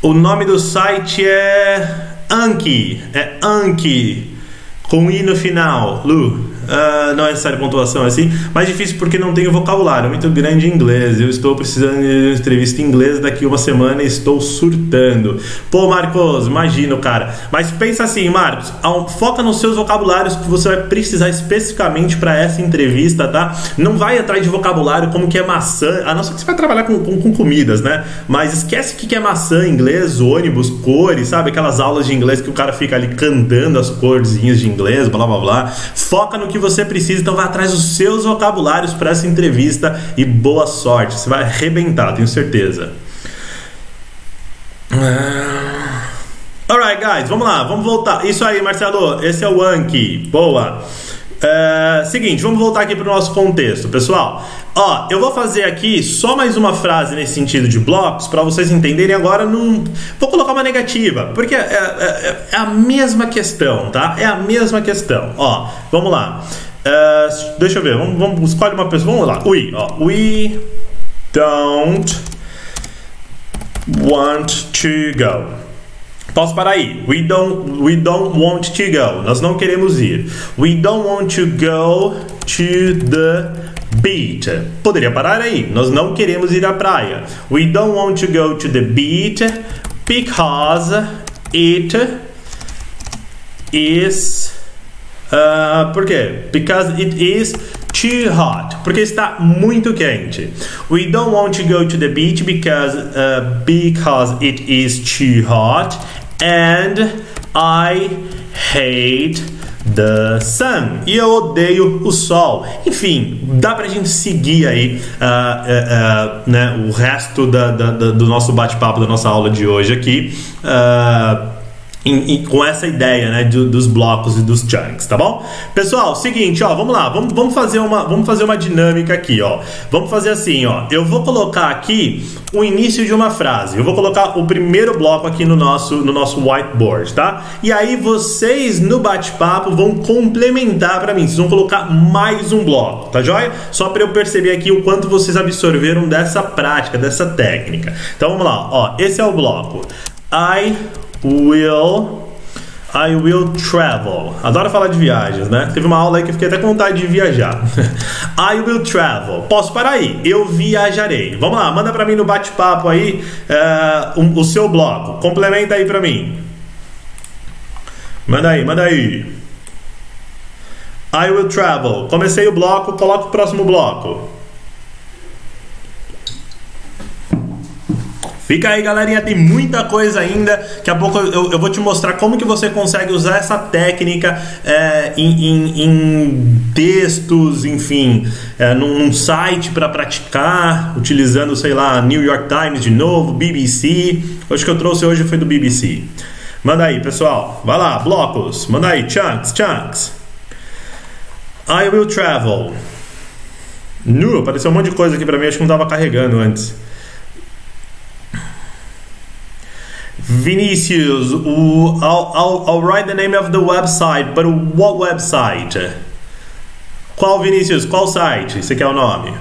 Speaker 1: O nome do site é Anki, é Anki, com I no final, Lu. Uh, não é necessário pontuação assim, mais difícil porque não tenho vocabulário muito grande em inglês. Eu estou precisando de uma entrevista em inglês daqui uma semana e estou surtando. Pô, Marcos, imagino, cara. Mas pensa assim, Marcos, foca nos seus vocabulários que você vai precisar especificamente para essa entrevista, tá? Não vai atrás de vocabulário como que é maçã, a não ser que você vai trabalhar com, com, com comidas, né? Mas esquece o que é maçã inglês, ônibus, cores, sabe? Aquelas aulas de inglês que o cara fica ali cantando as corzinhas de inglês, blá blá blá. Foca no que você precisa, então vá atrás dos seus vocabulários para essa entrevista e boa sorte. Você vai arrebentar, tenho certeza. Ah. Alright, guys, vamos lá, vamos voltar. Isso aí, Marcelo, esse é o Anki. Boa. Uh, seguinte, vamos voltar aqui para o nosso contexto, pessoal. Ó, eu vou fazer aqui só mais uma frase nesse sentido de blocos para vocês entenderem agora. Num... Vou colocar uma negativa, porque é, é, é, a mesma questão, tá? É a mesma questão. Ó, vamos lá. Uh, deixa eu ver, vamos, vamos uma pessoa. Vamos lá. We, ó, we don't want to go. Posso parar aí. We don't, we don't want to go. Nós não queremos ir. We don't want to go to the beach. Poderia parar aí. Nós não queremos ir à praia. We don't want to go to the beach because it is uh, por quê? Because it is too hot. Porque está muito quente. We don't want to go to the beach because uh, because it is too hot and I hate the sun. E eu odeio o sol. Enfim, dá pra gente seguir aí uh, uh, uh, né, o resto da, da, da, do nosso bate-papo, da nossa aula de hoje aqui. Em, em, com essa ideia né, dos blocos e dos chunks, tá bom? Pessoal, seguinte, ó, vamos lá, vamos, vamos, fazer uma, vamos fazer uma dinâmica aqui, ó. Vamos fazer assim, ó. Eu vou colocar aqui o início de uma frase. Eu vou colocar o primeiro bloco aqui no nosso, no nosso whiteboard, tá? E aí vocês no bate-papo vão complementar para mim. Vocês vão colocar mais um bloco, tá joia? Só para eu perceber aqui o quanto vocês absorveram dessa prática, dessa técnica. Então vamos lá, ó. Esse é o bloco. I will I will travel. Adoro falar de viagens, né? Teve uma aula aí que eu fiquei até com vontade de viajar. [LAUGHS] I will travel. Posso parar aí? Eu viajarei. Vamos lá, manda para mim no bate-papo aí uh, um, o seu bloco. Complementa aí para mim. Manda aí, manda aí. I will travel. Comecei o bloco, coloca o próximo bloco. Fica aí, galerinha, tem muita coisa ainda. Daqui a pouco eu, eu vou te mostrar como que você consegue usar essa técnica é, em, em, em, textos, enfim, é, num, num site para praticar, utilizando, sei lá, New York Times de novo, BBC. Hoje que eu trouxe hoje foi do BBC. Manda aí, pessoal. Vai lá, blocos. Manda aí, chunks, chunks. I will travel. Nu, apareceu um monte de coisa aqui para mim, acho que não estava carregando antes. Vinicius, I'll, I'll, I'll write the name of the website, but what website? Qual Vinícius? Qual site? Você quer o nome?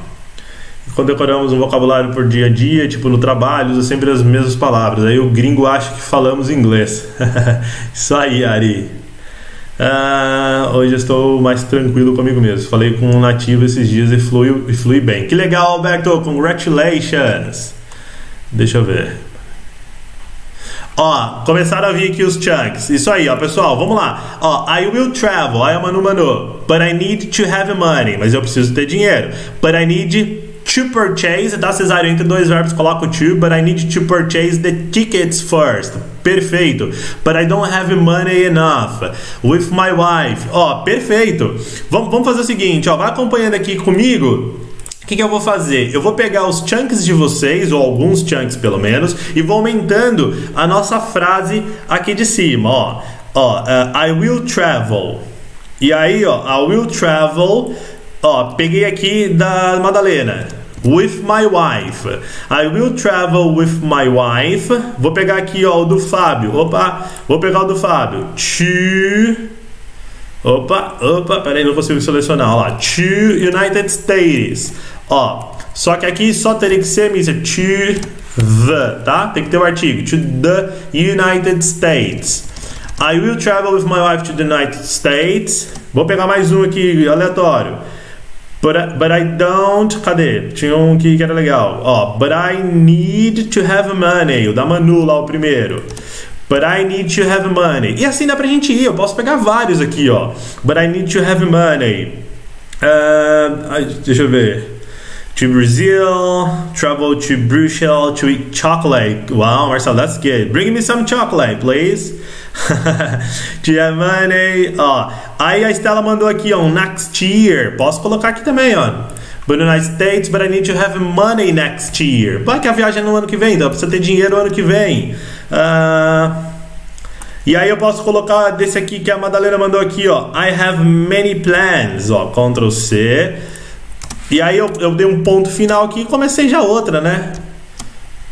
Speaker 1: Quando decoramos um vocabulário por dia a dia, tipo no trabalho, usa sempre as mesmas palavras. Aí o gringo acha que falamos inglês. [LAUGHS] Isso aí, Ari. Uh, hoje estou mais tranquilo comigo mesmo. Falei com um nativo esses dias e flui, e flui bem. Que legal, Alberto! Congratulations! Deixa eu ver. Ó, começaram a vir aqui os chunks. Isso aí, ó, pessoal, vamos lá. Ó, I will travel. Aí é manu manu. But I need to have money. Mas eu preciso ter dinheiro. But I need to purchase. Dá cesárea entre dois verbos, coloco to. But I need to purchase the tickets first. Perfeito. But I don't have money enough. With my wife. Ó, perfeito. Vamos, vamos fazer o seguinte, ó. Vai acompanhando aqui comigo o que, que, eu vou fazer? Eu vou pegar os chunks de vocês, ou alguns chunks pelo menos, e vou aumentando a nossa frase aqui de cima. Ó, ó uh, I will travel. E aí, ó, I will travel. Ó, peguei aqui da Madalena. With my wife. I will travel with my wife. Vou pegar aqui, ó, o do Fábio. Opa, vou pegar o do Fábio. To Opa, opa, peraí, não consigo selecionar. Olha lá, to United States. Ó, só que aqui só teria que ser missa to the, tá? Tem que ter o artigo. To the United States. I will travel with my wife to the United States. Vou pegar mais um aqui, aleatório. But I, but I don't. Cadê? Tinha um que era legal. Ó, but I need to have money. O da Manu lá, o primeiro. But I need to have money. E assim dá pra gente ir. Eu posso pegar vários aqui, ó. But I need to have money. Uh, deixa eu ver. To Brazil, travel to Brussels to eat chocolate. Wow, Marcel, that's good. Bring me some chocolate, please. [LAUGHS] to have money. Ó, aí a Estela mandou aqui, ó, next year. Posso colocar aqui também, ó. But United States, but I need to have money next year. Vai que a viagem é no ano que vem, então precisa ter dinheiro no ano que vem. Uh, e aí eu posso colocar desse aqui que a Madalena mandou aqui, ó. I have many plans, ó. Ctrl C. E aí eu, eu dei um ponto final aqui e comecei já outra, né?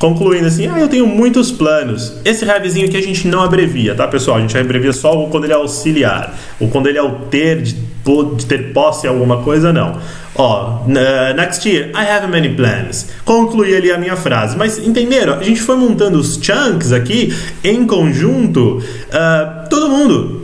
Speaker 1: Concluindo assim, ah, eu tenho muitos planos. Esse havezinho aqui a gente não abrevia, tá, pessoal? A gente abrevia só quando ele é auxiliar. Ou quando ele é o ter, de, de ter posse em alguma coisa, não. Ó, next year, I have many plans. Concluí ali a minha frase. Mas entenderam? A gente foi montando os chunks aqui em conjunto. Uh, todo mundo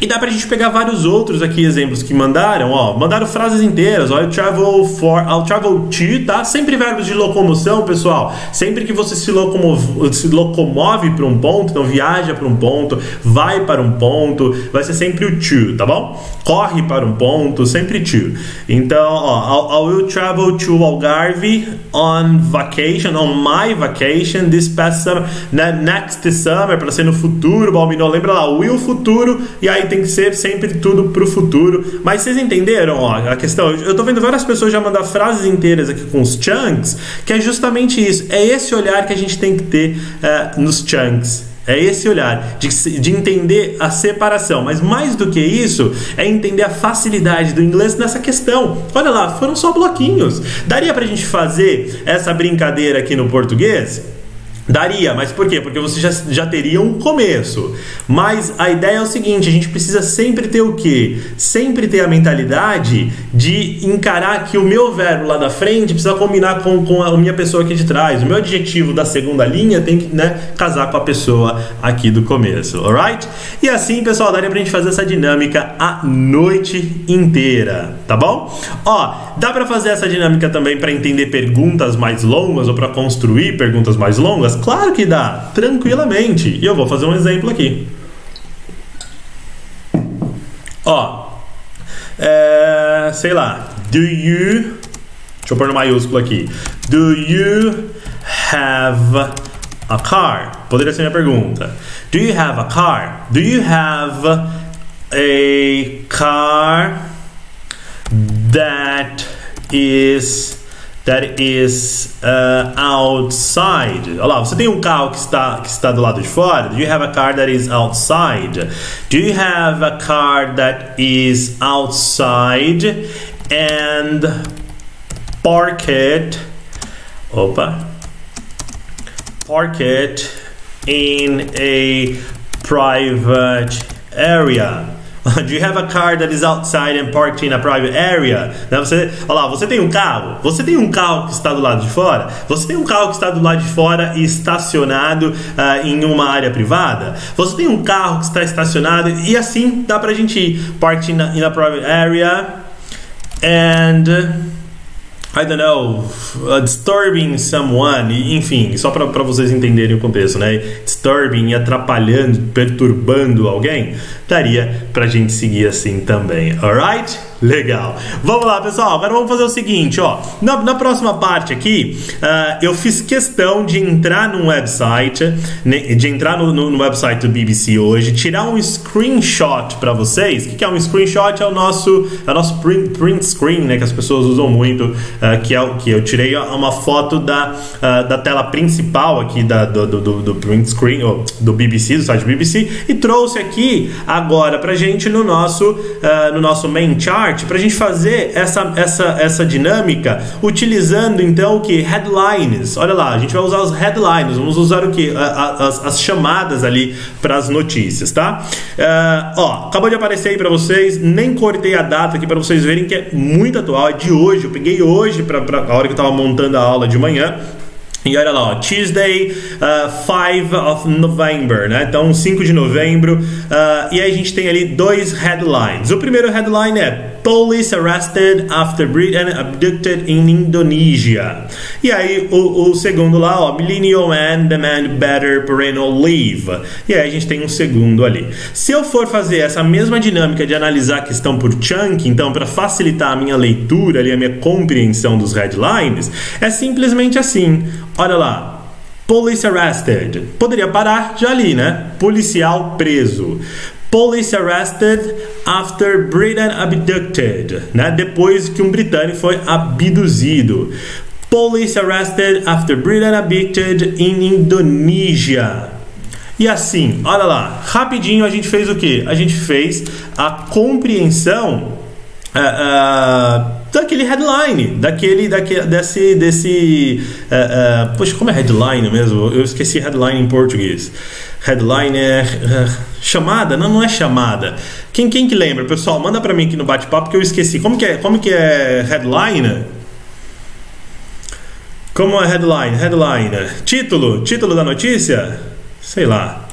Speaker 1: e dá pra gente pegar vários outros aqui exemplos que mandaram, ó, mandaram frases inteiras, ó, I'll travel for, I'll travel to, tá? Sempre verbos de locomoção, pessoal. Sempre que você se locomove, se locomove para um ponto, então viaja para um ponto, vai para um ponto, vai ser sempre o to, tá bom? Corre para um ponto, sempre to. Então, ó, I will travel to Algarve on vacation, on my vacation this past summer, next summer, para ser no futuro, Balmino, lembra lá, will futuro, e aí tem que ser sempre tudo pro futuro. Mas vocês entenderam, ó, a questão? Eu tô vendo várias pessoas já mandar frases inteiras aqui com os chunks, que é justamente isso. É esse olhar que a gente tem que ter uh, nos chunks. É esse olhar de, de, entender a separação. Mas mais do que isso, é entender a facilidade do inglês nessa questão. Olha lá, foram só bloquinhos. Daria pra gente fazer essa brincadeira aqui no português? Daria, mas por quê? Porque você já, já teria um começo. Mas a ideia é o seguinte: a gente precisa sempre ter o quê? Sempre ter a mentalidade de encarar que o meu verbo lá da frente precisa combinar com, com a minha pessoa aqui de trás. O meu adjetivo da segunda linha tem que né, casar com a pessoa aqui do começo, alright? E assim, pessoal, daria pra gente fazer essa dinâmica a noite inteira, tá bom? Ó, dá pra fazer essa dinâmica também para entender perguntas mais longas ou para construir perguntas mais longas? Claro que dá, tranquilamente. E eu vou fazer um exemplo aqui. Ó, é, sei lá, do you. Deixa eu pôr no maiúsculo aqui. Do you have a car? Poderia ser minha pergunta. Do you have a car? Do you have a car that is that is uh, outside. Olha lá, você tem um carro que está, que está do lado de fora? Do you have a car that is outside? Do you have a car that is outside and park it? Opa. Park it in a private area. [LAUGHS] Do you have a car that is outside and parked in a private area? Né? Você, olha lá, você tem um carro, você tem um carro que está do lado de fora, você tem um carro que está do lado de fora e estacionado uh, em uma área privada, você tem um carro que está estacionado e assim dá pra gente ir parked in a, in a private area and I don't know, uh, disturbing someone, enfim, só para vocês entenderem o contexto, né? Disturbing, atrapalhando, perturbando alguém, daria pra gente seguir assim também, alright? Legal. Vamos lá, pessoal. Agora vamos fazer o seguinte, ó. Na, na próxima parte aqui, uh, eu fiz questão de entrar num website, né, de entrar no, no, no, website do BBC hoje, tirar um screenshot para vocês. O que, é um screenshot? É o nosso, é o nosso print, print screen, né? Que as pessoas usam muito, uh, que é o que eu tirei uma foto da, uh, da tela principal aqui da, do, do, do print screen, ou do BBC, do site BBC, e trouxe aqui agora pra gente no nosso, no nosso main chart para a gente fazer essa, essa, essa dinâmica utilizando então o que? Headlines. Olha lá, a gente vai usar os headlines, vamos usar o que? As, as chamadas ali para as notícias, tá? Uh, ó, acabou de aparecer aí para vocês, nem cortei a data aqui para vocês verem que é muito atual, é de hoje. Eu peguei hoje para a hora que eu estava montando a aula de manhã. E olha lá, ó, Tuesday, uh, 5 of November, né? Então, 5 de novembro. Uh, e aí a gente tem ali dois headlines. O primeiro headline é Police arrested after Britain abducted in Indonesia. E aí o, o segundo lá, ó, Millennial Man demand better parental leave. E aí a gente tem um segundo ali. Se eu for fazer essa mesma dinâmica de analisar a questão por chunk, então para facilitar a minha leitura ali, a minha compreensão dos headlines, é simplesmente assim. Olha lá, Police arrested. Poderia parar já ali, né? Policial preso. Police arrested after Britain abducted, né? Depois que um britânico foi abduzido. Police arrested after Britain abducted in Indonesia. E assim, olha lá, rapidinho a gente fez o que? A gente fez a compreensão uh, uh, daquele headline, daquele, daquele desse, desse, uh, poxa, como é headline mesmo? Eu esqueci headline em português. Headline é chamada? Não, não é chamada. Quem, quem que lembra, pessoal? Manda para mim aqui no bate-papo que eu esqueci. Como que é? Como que é headline? Como é headline? Headline. Título? Título da notícia? Sei lá.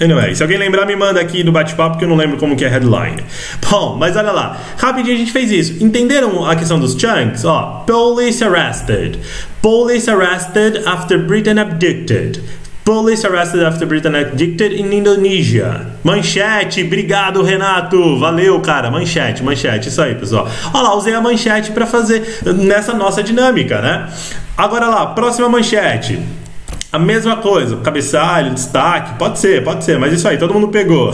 Speaker 1: Anyway, se alguém lembrar, me manda aqui no bate-papo que eu não lembro como que é headline. Bom, mas olha lá. Rapidinho a gente fez isso. Entenderam a questão dos chunks? Ó, police arrested. Police arrested after Britain abducted. Police arrested after Britain addicted in Indonesia. Manchete, obrigado Renato, valeu cara, manchete, manchete, isso aí pessoal. Olha lá, usei a manchete para fazer nessa nossa dinâmica, né? Agora lá, próxima manchete. A mesma coisa, cabeçalho, destaque, pode ser, pode ser, mas isso aí, todo mundo pegou.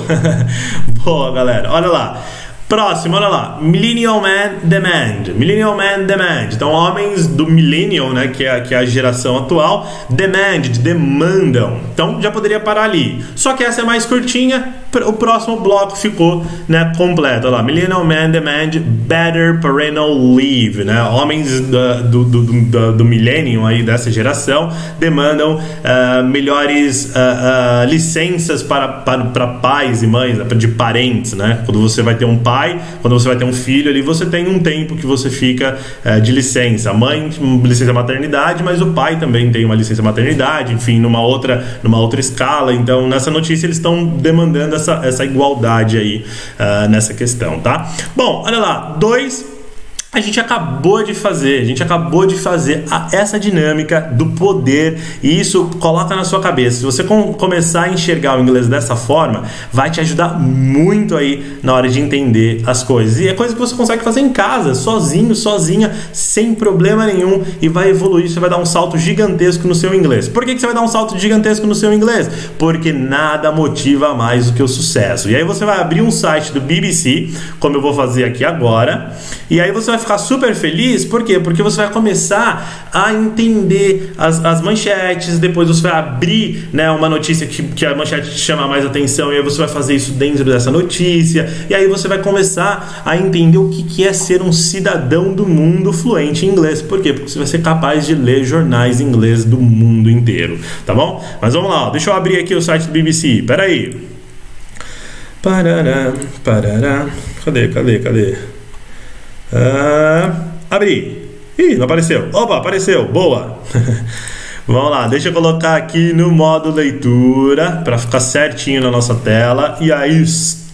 Speaker 1: [LAUGHS] Boa galera, olha lá. Próximo, olha lá. Millennial Man Demand. Millennial Man Demand. Então, homens do Millennial, né, que é, que é a geração atual, demand, demandam. Então, já poderia parar ali. Só que essa é mais curtinha, o próximo bloco ficou né, completo. Olha lá, Millennial Man Demand Better Parental Leave. Né? Homens do, do, do, do, do Millennium, aí, dessa geração, demandam uh, melhores uh, uh, licenças para, para, para pais e mães, de parentes. Né? Quando você vai ter um pai, quando você vai ter um filho ali, você tem um tempo que você fica de licença. A mãe, licença maternidade, mas o pai também tem uma licença maternidade, enfim, numa outra, numa outra escala. Então, nessa notícia, eles estão demandando essa, essa igualdade aí uh, nessa questão, tá? Bom, olha lá, dois a gente acabou de fazer, a gente acabou de fazer a, essa dinâmica do poder e isso coloca na sua cabeça. Se você com, começar a enxergar o inglês dessa forma, vai te ajudar muito aí na hora de entender as coisas. E é coisa que você consegue fazer em casa, sozinho, sozinha, sem problema nenhum e vai evoluir, você vai dar um salto gigantesco no seu inglês. Por que, que você vai dar um salto gigantesco no seu inglês? Porque nada motiva mais do que o sucesso. E aí você vai abrir um site do BBC, como eu vou fazer aqui agora, e aí você vai ficar super feliz, por quê? Porque você vai começar a entender as, as manchetes, depois você vai abrir né, uma notícia que, que a manchete te chama mais atenção, e aí você vai fazer isso dentro dessa notícia, e aí você vai começar a entender o que, que é ser um cidadão do mundo fluente em inglês. Por quê? Porque você vai ser capaz de ler jornais em inglês do mundo inteiro, tá bom? Mas vamos lá, deixa eu abrir aqui o site do BBC, peraí. Parará, parará. Cadê, cadê, cadê? Ah, abri. Ih, não apareceu. Opa, apareceu. Boa. [LAUGHS] Vamos lá, deixa eu colocar aqui no modo leitura para ficar certinho na nossa tela. E aí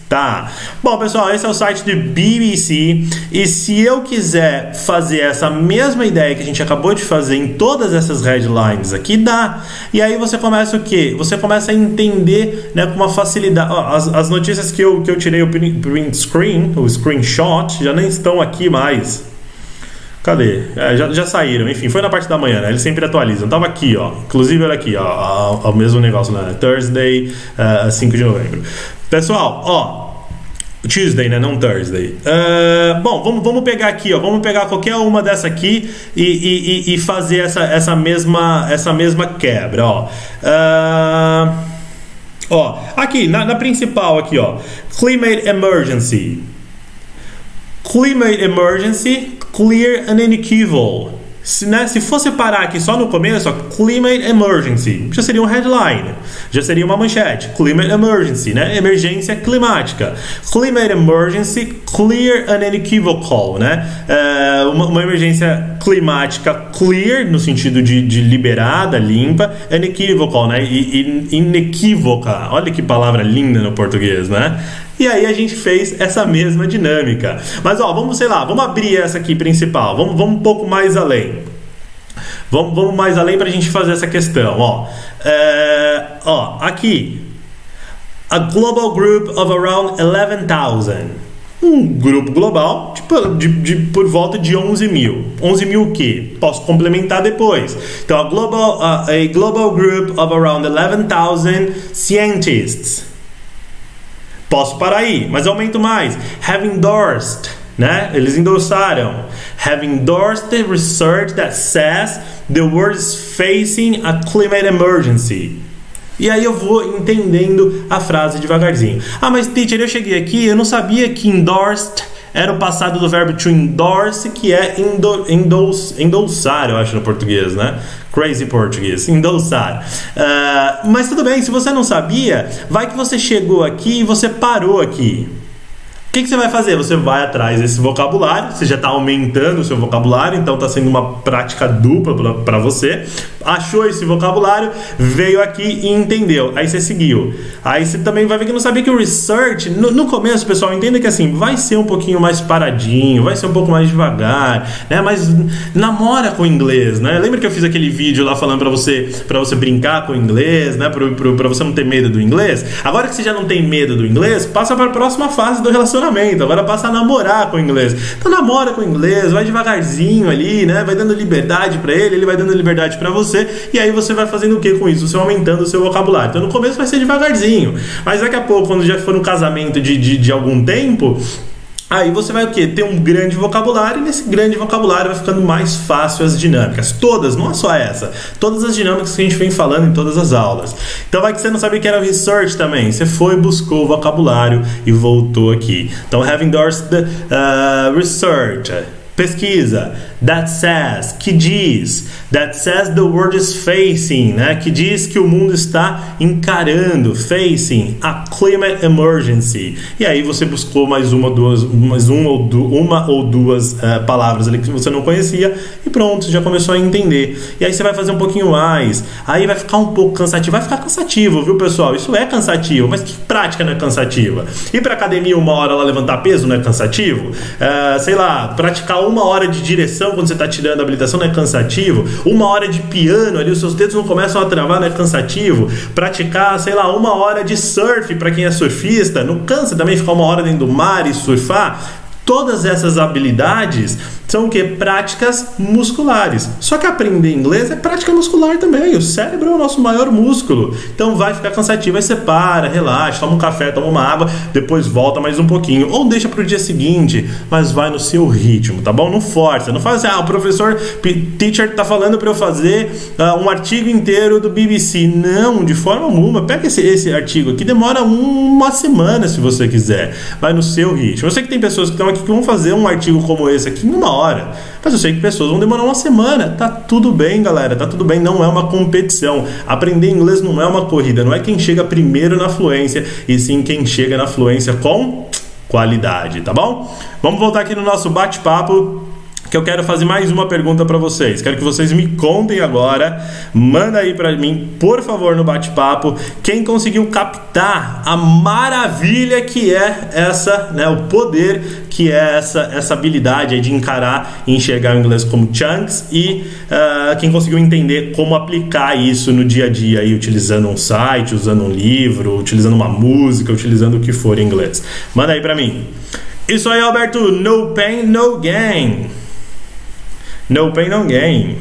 Speaker 1: Tá. Bom, pessoal, esse é o site do BBC e se eu quiser fazer essa mesma ideia que a gente acabou de fazer em todas essas headlines aqui, dá. E aí você começa o quê? Você começa a entender né, com uma facilidade. Ó, as, as notícias que eu, que eu tirei o print screen, o screenshot, já nem estão aqui mais. Cadê? É, já, já saíram, enfim, foi na parte da manhã, né? Eles sempre atualizam. Tava aqui, ó. Inclusive era aqui, ó. O mesmo negócio, né? Thursday, uh, 5 de novembro. Pessoal, ó. Tuesday, né? Não Thursday. Uh, bom, vamos, vamos pegar aqui, ó. Vamos pegar qualquer uma dessa aqui e, e, e fazer essa, essa, mesma, essa mesma quebra, ó. Uh, ó, aqui, na, na principal aqui, ó. Climate Emergency. Climate Emergency, clear and unequivocal. Se, né, se fosse parar aqui só no começo, ó, Climate Emergency, já seria um headline, já seria uma manchete. Climate Emergency, né? Emergência climática. Climate Emergency, clear and unequivocal, né? É, uma, uma, emergência climática clear, no sentido de, de liberada, limpa, unequivocal, né? E, e, inequívoca. Olha que palavra linda no português, né? E aí a gente fez essa mesma dinâmica. Mas ó, vamos, sei lá, vamos abrir essa aqui principal. Vamos, vamos um pouco mais além. Vamos, vamos mais além para a gente fazer essa questão. Ó, é, ó, aqui. A global group of around 11,000 um grupo global tipo, de, de, por volta de 11 mil. 11 mil o quê? Posso complementar depois. Então, a global, uh, a global group of around 11,000 scientists Posso parar aí, mas aumento mais. Have endorsed, né? Eles endossaram. Have endorsed the research that says the world is facing a climate emergency. E aí eu vou entendendo a frase devagarzinho. Ah, mas teacher, eu cheguei aqui, eu não sabia que endorsed era o passado do verbo to endorse, que é endo, endos, endolçar, eu acho no português, né? Crazy português, endolçar. Uh, mas tudo bem, se você não sabia, vai que você chegou aqui e você parou aqui que, que você vai fazer? Você vai atrás desse vocabulário, você já está aumentando o seu vocabulário, então está sendo uma prática dupla para você. Achou esse vocabulário, veio aqui e entendeu. Aí você seguiu. Aí você também vai ver que não sabia que o research, no, no começo, pessoal, entenda que assim, vai ser um pouquinho mais paradinho, vai ser um pouco mais devagar, né? Mas namora com o inglês, né? Lembra que eu fiz aquele vídeo lá falando para você para você brincar com o inglês, né? Para você não ter medo do inglês? Agora que você já não tem medo do inglês, passa para a próxima fase do relacionamento agora passa a namorar com o inglês. Então namora com o inglês, vai devagarzinho ali, né? Vai dando liberdade para ele, ele vai dando liberdade para você, e aí você vai fazendo o que com isso? Você aumentando o seu vocabulário. Então no começo vai ser devagarzinho, mas daqui a pouco, quando já for um casamento de, de, de algum tempo, Aí você vai o quê? Ter um grande vocabulário e nesse grande vocabulário vai ficando mais fácil as dinâmicas. Todas, não é só essa. Todas as dinâmicas que a gente vem falando em todas as aulas. Então vai que você não sabia que era research também. Você foi, buscou o vocabulário e voltou aqui. Então, have endorsed the uh, research. Pesquisa. That says, que diz, that says the world is facing, né? Que diz que o mundo está encarando, facing a climate emergency. E aí você buscou mais uma, duas, mais um ou du, uma ou duas uh, palavras ali que você não conhecia e pronto, já começou a entender. E aí você vai fazer um pouquinho mais, aí vai ficar um pouco cansativo, vai ficar cansativo, viu pessoal? Isso é cansativo, mas que prática não é cansativa? Ir para academia uma hora lá levantar peso não é cansativo? Uh, sei lá, praticar uma hora de direção quando você está tirando a habilitação não é cansativo? Uma hora de piano ali, os seus dedos não começam a travar, não é cansativo? Praticar, sei lá, uma hora de surf para quem é surfista, não cansa também ficar uma hora dentro do mar e surfar? Todas essas habilidades são o que? Práticas musculares. Só que aprender inglês é prática muscular também. O cérebro é o nosso maior músculo. Então vai ficar cansativo, aí você para, relaxa, toma um café, toma uma água, depois volta mais um pouquinho. Ou deixa para o dia seguinte, mas vai no seu ritmo, tá bom? Não força, não faz assim, ah, o professor teacher tá falando para eu fazer uh, um artigo inteiro do BBC. Não, de forma alguma. Pega esse, esse artigo aqui, demora uma semana se você quiser. Vai no seu ritmo. Eu sei que tem pessoas que estão aqui que vão fazer um artigo como esse aqui em uma hora. Mas eu sei que pessoas vão demorar uma semana. Tá tudo bem, galera. Tá tudo bem. Não é uma competição. Aprender inglês não é uma corrida. Não é quem chega primeiro na fluência, e sim quem chega na fluência com qualidade, tá bom? Vamos voltar aqui no nosso bate-papo que eu quero fazer mais uma pergunta para vocês. Quero que vocês me contem agora, manda aí para mim, por favor, no bate-papo, quem conseguiu captar a maravilha que é essa, né, o poder que é essa essa habilidade de encarar e enxergar o inglês como chunks e uh, quem conseguiu entender como aplicar isso no dia a dia aí, utilizando um site, usando um livro, utilizando uma música, utilizando o que for em inglês. Manda aí para mim. Isso aí, Alberto. No pain, no gain. No pain, no gain.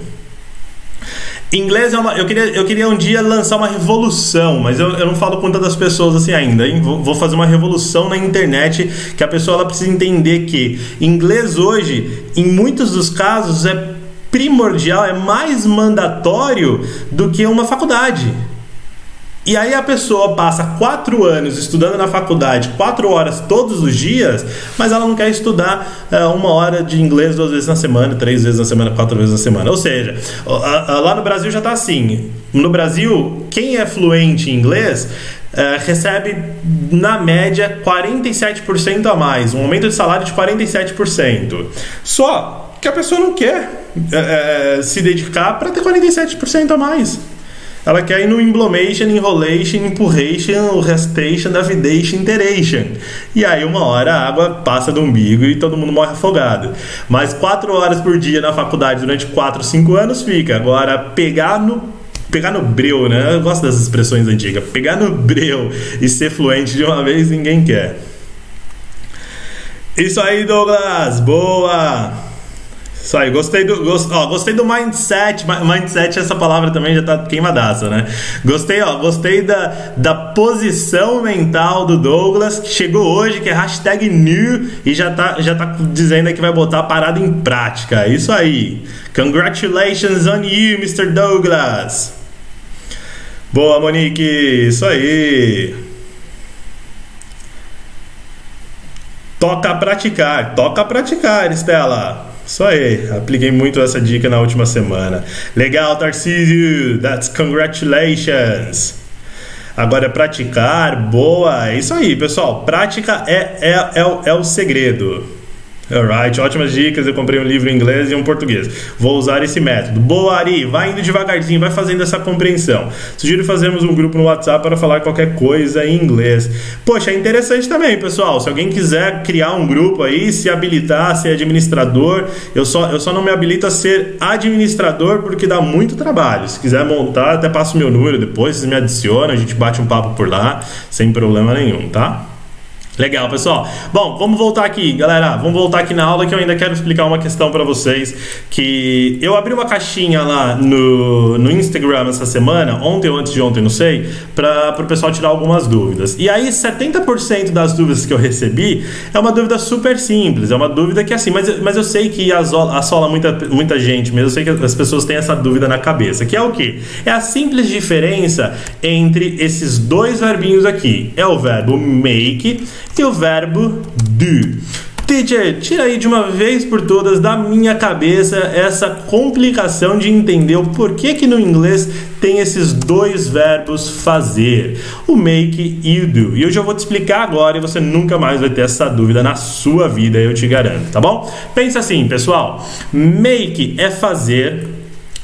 Speaker 1: Inglês é uma. Eu queria, eu queria um dia lançar uma revolução, mas eu, eu não falo com tantas pessoas assim ainda. Hein? Vou, vou fazer uma revolução na internet que a pessoa ela precisa entender que inglês hoje, em muitos dos casos, é primordial, é mais mandatório do que uma faculdade. E aí a pessoa passa quatro anos estudando na faculdade, quatro horas todos os dias, mas ela não quer estudar uh, uma hora de inglês duas vezes na semana, três vezes na semana, quatro vezes na semana. Ou seja, uh, uh, lá no Brasil já está assim. No Brasil, quem é fluente em inglês recebe na média 47% a mais, um aumento de salário de 47%. Só que a pessoa não quer se dedicar para ter 47% a mais. Ela quer ir no emblomation, enrolation, empurration, restation, davidation, iteration. E aí uma hora a água passa do umbigo e todo mundo morre afogado. Mas quatro horas por dia na faculdade durante quatro, cinco anos fica. Agora pegar no pegar no breu, né? Eu gosto dessas expressões antigas. Pegar no breu e ser fluente de uma vez ninguém quer. Isso aí, Douglas. Boa. Isso aí, gostei do, gost, ó, gostei do mindset. Mindset, essa palavra também já tá queimadaça, né? Gostei, ó, gostei da, da posição mental do Douglas, que chegou hoje, que é hashtag new, e já tá, já tá dizendo que vai botar a parada em prática. Isso aí. Congratulations on you, Mr. Douglas. Boa, Monique. Isso aí. Toca praticar, toca praticar, Estela. Isso aí, apliquei muito essa dica na última semana. Legal, Tarcísio, that's congratulations. Agora é praticar, boa. É isso aí, pessoal. Prática é, é, é, é o segredo. Alright, ótimas dicas. Eu comprei um livro em inglês e um português. Vou usar esse método. Boa, Ari, vai indo devagarzinho, vai fazendo essa compreensão. Sugiro fazermos um grupo no WhatsApp para falar qualquer coisa em inglês. Poxa, é interessante também, pessoal. Se alguém quiser criar um grupo aí, se habilitar ser administrador, eu só, eu só não me habilito a ser administrador porque dá muito trabalho. Se quiser montar, até passo meu número depois, vocês me adicionam, a gente bate um papo por lá, sem problema nenhum, tá? Legal, pessoal. Bom, vamos voltar aqui, galera. Vamos voltar aqui na aula que eu ainda quero explicar uma questão para vocês. Que eu abri uma caixinha lá no, no Instagram essa semana, ontem ou antes de ontem, não sei, para o pessoal tirar algumas dúvidas. E aí, 70% das dúvidas que eu recebi é uma dúvida super simples. É uma dúvida que assim, mas, mas eu sei que assola, muita, muita gente mesmo. Eu sei que as pessoas têm essa dúvida na cabeça. Que é o que? É a simples diferença entre esses dois verbinhos aqui. É o verbo make e o verbo do. Teacher, tira aí de uma vez por todas da minha cabeça essa complicação de entender o porquê que no inglês tem esses dois verbos fazer, o make e o do. E eu já vou te explicar agora e você nunca mais vai ter essa dúvida na sua vida, eu te garanto, tá bom? Pensa assim, pessoal, make é fazer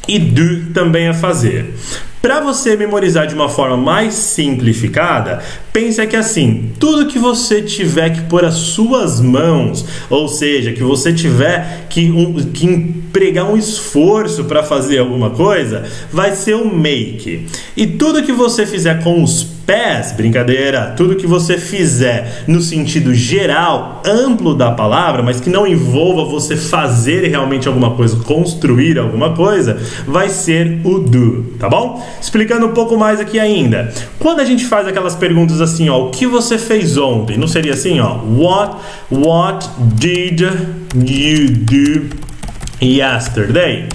Speaker 1: e do também é fazer. Para você memorizar de uma forma mais simplificada, pensa que assim, tudo que você tiver que pôr as suas mãos, ou seja, que você tiver que, um, que empregar um esforço para fazer alguma coisa, vai ser o make. E tudo que você fizer com os pés, brincadeira, tudo que você fizer no sentido geral, amplo da palavra, mas que não envolva você fazer realmente alguma coisa, construir alguma coisa, vai ser o do, tá bom? Explicando um pouco mais aqui ainda. Quando a gente faz aquelas perguntas assim, ó, o que você fez ontem? Não seria assim, ó, what what did you do yesterday?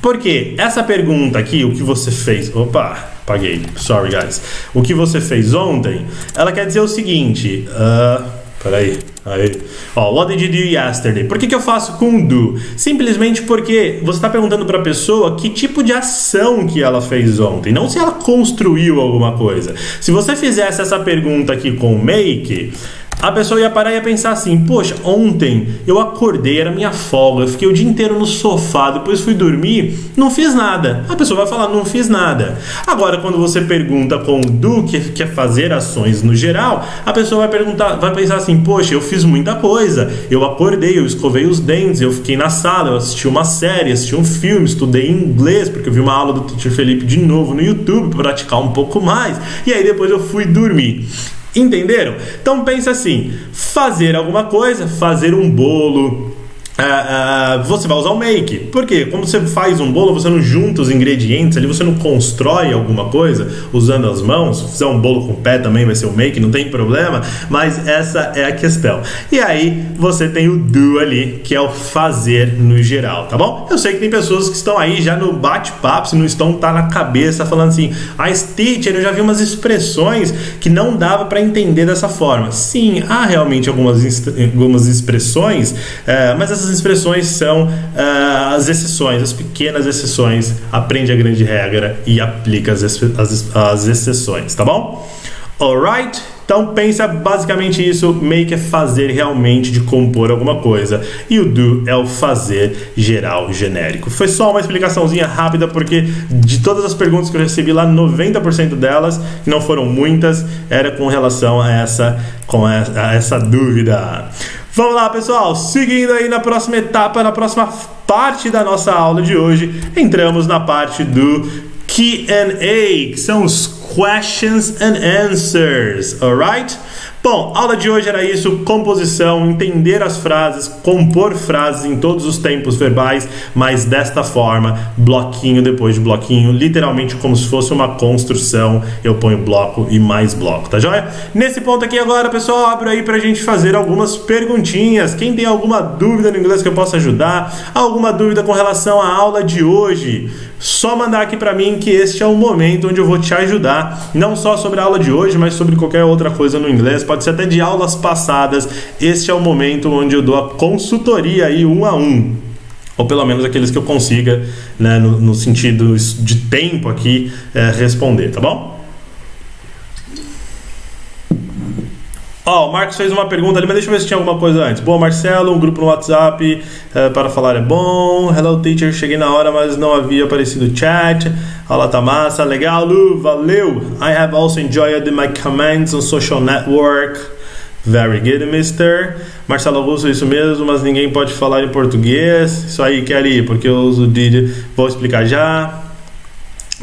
Speaker 1: Porque essa pergunta aqui, o que você fez? Opa, Paguei. Sorry, guys. O que você fez ontem, ela quer dizer o seguinte. Uh, peraí. Aí. Ó, what did you do yesterday? Por que, que eu faço com do? Simplesmente porque você está perguntando para a pessoa que tipo de ação que ela fez ontem, não se ela construiu alguma coisa. Se você fizesse essa pergunta aqui com make, a pessoa ia parar e ia pensar assim: Poxa, ontem eu acordei, era minha folga, eu fiquei o dia inteiro no sofá, depois fui dormir, não fiz nada. A pessoa vai falar: Não fiz nada. Agora, quando você pergunta com do que quer fazer ações no geral, a pessoa vai perguntar, vai pensar assim: Poxa, eu fiz muita coisa. Eu acordei, eu escovei os dentes, eu fiquei na sala, eu assisti uma série, assisti um filme, estudei inglês, porque eu vi uma aula do Teacher Felipe de novo no YouTube para praticar um pouco mais. E aí depois eu fui dormir. Entenderam? Então pensa assim: fazer alguma coisa, fazer um bolo, Uh, uh, você vai usar o make. Porque como você faz um bolo, você não junta os ingredientes ali, você não constrói alguma coisa usando as mãos. Se fizer um bolo com o pé também vai ser o make, não tem problema. Mas essa é a questão. E aí você tem o do ali, que é o fazer no geral, tá bom? Eu sei que tem pessoas que estão aí já no bate-papo, se não estão, tá na cabeça falando assim: a ah, teacher, eu já vi umas expressões que não dava para entender dessa forma. Sim, há realmente algumas, algumas expressões, uh, mas essas essas expressões são uh, as exceções, as pequenas exceções. Aprende a grande regra e aplica as, as, as exceções, tá bom? Alright? Então pensa basicamente isso, make é fazer realmente de compor alguma coisa e o do é o fazer geral genérico. Foi só uma explicaçãozinha rápida porque de todas as perguntas que eu recebi lá, 90% delas, que não foram muitas, era com relação a essa com a essa dúvida. Vamos lá, pessoal. Seguindo aí na próxima etapa, na próxima parte da nossa aula de hoje, entramos na parte do Q&A, que são os questions and answers, alright? Bom, aula de hoje era isso: composição, entender as frases, compor frases em todos os tempos verbais, mas desta forma, bloquinho depois de bloquinho, literalmente como se fosse uma construção. Eu ponho bloco e mais bloco, tá joia? Nesse ponto aqui agora, pessoal, abro aí pra gente fazer algumas perguntinhas. Quem tem alguma dúvida no inglês que eu possa ajudar, alguma dúvida com relação à aula de hoje, só mandar aqui para mim que este é o momento onde eu vou te ajudar, não só sobre a aula de hoje, mas sobre qualquer outra coisa no inglês. Pode ser até de aulas passadas. Este é o momento onde eu dou a consultoria aí um a um ou pelo menos aqueles que eu consiga, né, no, no sentido de tempo aqui, é, responder, tá bom? Ó, oh, o Marcos fez uma pergunta ali, mas deixa eu ver se tinha alguma coisa antes. Boa, Marcelo, um grupo no WhatsApp uh, para falar é bom. Hello, teacher, cheguei na hora, mas não havia aparecido chat. Olá, tá massa, legal, Lu, valeu. I have also enjoyed my comments on social network. Very good, mister. Marcelo Augusto, isso mesmo, mas ninguém pode falar em português. Isso aí, Kelly, porque eu uso o Didi. Vou explicar já.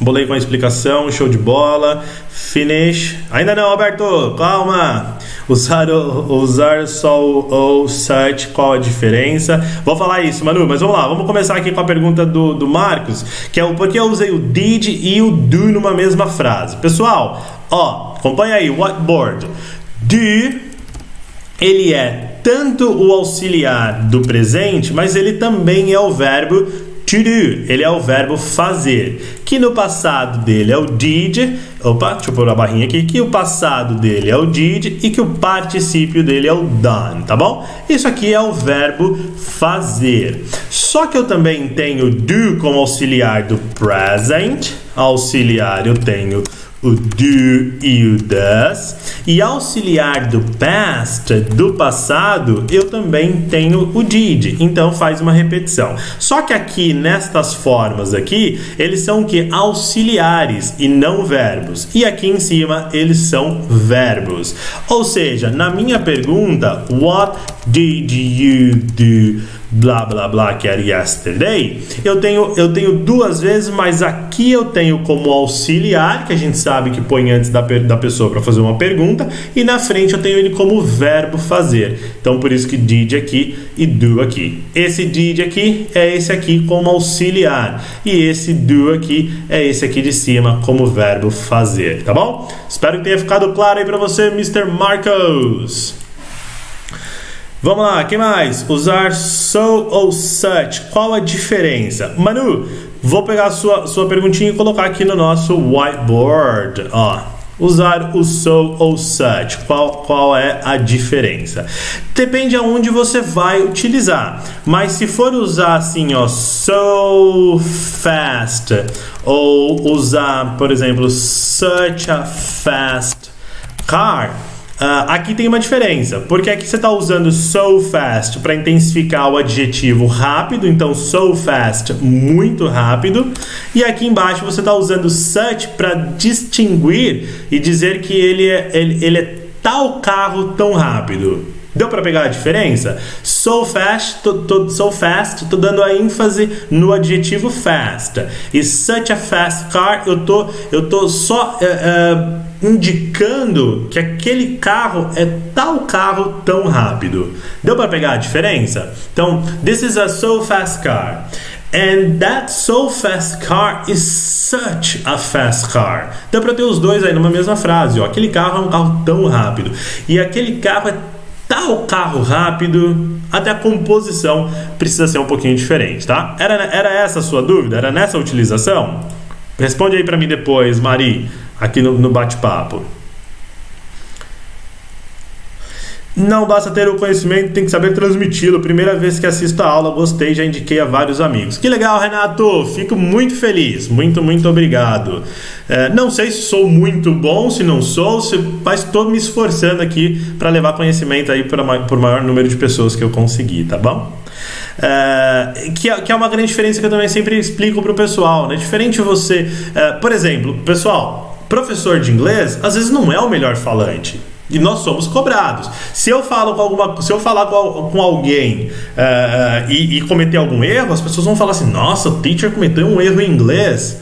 Speaker 1: Bolei com a explicação, show de bola. Finish. Ainda não, Alberto, calma. Usar, usar só o, o search, qual a diferença? Vou falar isso, Manu, mas vamos lá. Vamos começar aqui com a pergunta do, do Marcos, que é o porquê eu usei o did e o do numa mesma frase. Pessoal, ó, acompanha aí, whiteboard. Do, ele é tanto o auxiliar do presente, mas ele também é o verbo to do, ele é o verbo fazer, que no passado dele é o did, opa, deixa eu pôr a barrinha aqui, que o passado dele é o did e que o particípio dele é o done, tá bom? Isso aqui é o verbo fazer. Só que eu também tenho do como auxiliar do present, auxiliar eu tenho o do e o does. E auxiliar do past, do passado, eu também tenho o did. Então faz uma repetição. Só que aqui nestas formas aqui, eles são que auxiliares e não verbos. E aqui em cima eles são verbos. Ou seja, na minha pergunta, what did you do? Blá blá blá que era yesterday, eu tenho, eu tenho duas vezes, mas aqui eu tenho como auxiliar, que a gente sabe que põe antes da, da pessoa para fazer uma pergunta, e na frente eu tenho ele como verbo fazer. Então por isso que did aqui e do aqui. Esse did aqui é esse aqui como auxiliar, e esse do aqui é esse aqui de cima como verbo fazer, tá bom? Espero que tenha ficado claro aí para você, Mr. Marcos. Vamos lá, quem mais? Usar so ou such. Qual a diferença? Manu, vou pegar a sua, sua perguntinha e colocar aqui no nosso whiteboard. Ó, usar o so ou such. Qual, qual é a diferença? Depende aonde você vai utilizar. Mas se for usar assim, ó, so fast ou usar, por exemplo, such a fast car, Uh, aqui tem uma diferença, porque aqui você está usando so fast para intensificar o adjetivo rápido, então so fast, muito rápido, e aqui embaixo você está usando such para distinguir e dizer que ele é, ele, ele é tal carro tão rápido. Deu para pegar a diferença? So fast, tô, tô, so fast, tô dando a ênfase no adjetivo fast. E such a fast car, eu tô, eu tô só uh, uh, indicando que aquele carro é tal carro tão rápido. Deu para pegar a diferença? Então, this is a so fast car. And that so fast car is such a fast car. Deu para ter os dois aí numa mesma frase. Ó. Aquele carro é um carro tão rápido. E aquele carro é tal carro rápido. Até a composição precisa ser um pouquinho diferente, tá? Era, era essa a sua dúvida? Era nessa utilização? Responde aí para mim depois, Mari aqui no, no bate-papo. Não basta ter o conhecimento, tem que saber transmiti-lo. Primeira vez que assisto a aula, gostei, já indiquei a vários amigos. Que legal, Renato! Fico muito feliz. Muito, muito obrigado. É, não sei se sou muito bom, se não sou, se, mas estou me esforçando aqui para levar conhecimento aí para o maior número de pessoas que eu conseguir, tá bom? É, que, é, que, é uma grande diferença que eu também sempre explico para o pessoal. Né? Diferente você, é, por exemplo, pessoal, professor de inglês às vezes não é o melhor falante. E nós somos cobrados. Se eu falo com alguma, se eu falar com, com alguém uh, e, e, cometer algum erro, as pessoas vão falar assim: Nossa, o teacher cometeu um erro em inglês.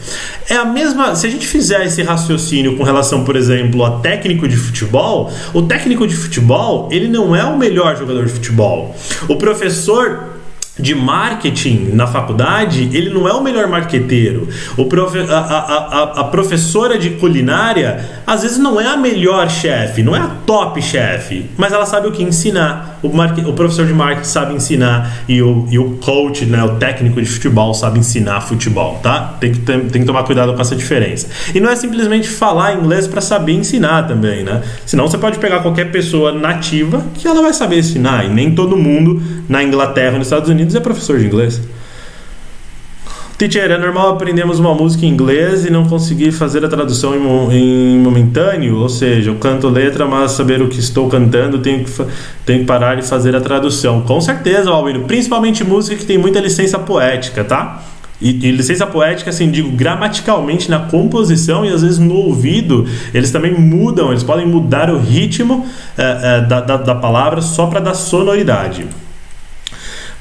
Speaker 1: É a mesma. Se a gente fizer esse raciocínio com relação, por exemplo, a técnico de futebol, o técnico de futebol ele não é o melhor jogador de futebol. O professor de marketing na faculdade, ele não é o melhor marqueteiro. O profe a, a, a, professora de culinária, às vezes, não é a melhor chefe, não é a top chefe, mas ela sabe o que ensinar. O, o professor de marketing sabe ensinar e o, e o coach, né, o técnico de futebol, sabe ensinar futebol, tá? Tem que, tem que tomar cuidado com essa diferença. E não é simplesmente falar inglês para saber ensinar também, né? Senão você pode pegar qualquer pessoa nativa que ela vai saber ensinar, e nem todo mundo na Inglaterra, nos Estados Unidos, é professor de inglês. Teacher, é normal aprendermos uma música em inglês e não conseguir fazer a tradução em, em momentâneo? Ou seja, eu canto letra, mas saber o que estou cantando, tenho que, tenho que parar e fazer a tradução. Com certeza, Albino. Principalmente música que tem muita licença poética, tá? E, e, licença poética, assim, digo gramaticalmente na composição e às vezes no ouvido, eles também mudam, eles podem mudar o ritmo é, é, da, da, da palavra só para dar sonoridade.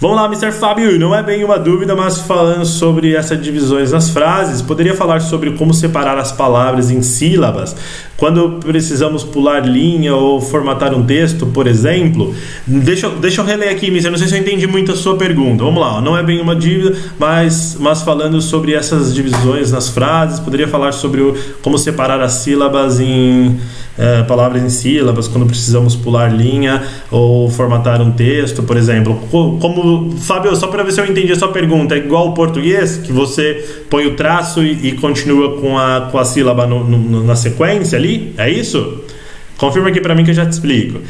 Speaker 1: Vamos lá, Mr. Fábio, não é bem uma dúvida, mas falando sobre essas divisões nas frases, poderia falar sobre como separar as palavras em sílabas quando precisamos pular linha ou formatar um texto, por exemplo. Deixa, deixa eu reler aqui, Mr. Não sei se eu entendi muito a sua pergunta. Vamos lá, não é bem uma dívida, mas, mas falando sobre essas divisões nas frases, poderia falar sobre o, como separar as sílabas em uh, palavras em sílabas quando precisamos pular linha ou formatar um texto, por exemplo. Como, Fábio, só para ver se eu entendi a sua pergunta, é igual o português, que você põe o traço e, e continua com a, com a sílaba no, no, na sequência ali? É isso? Confirma aqui para mim que eu já te explico.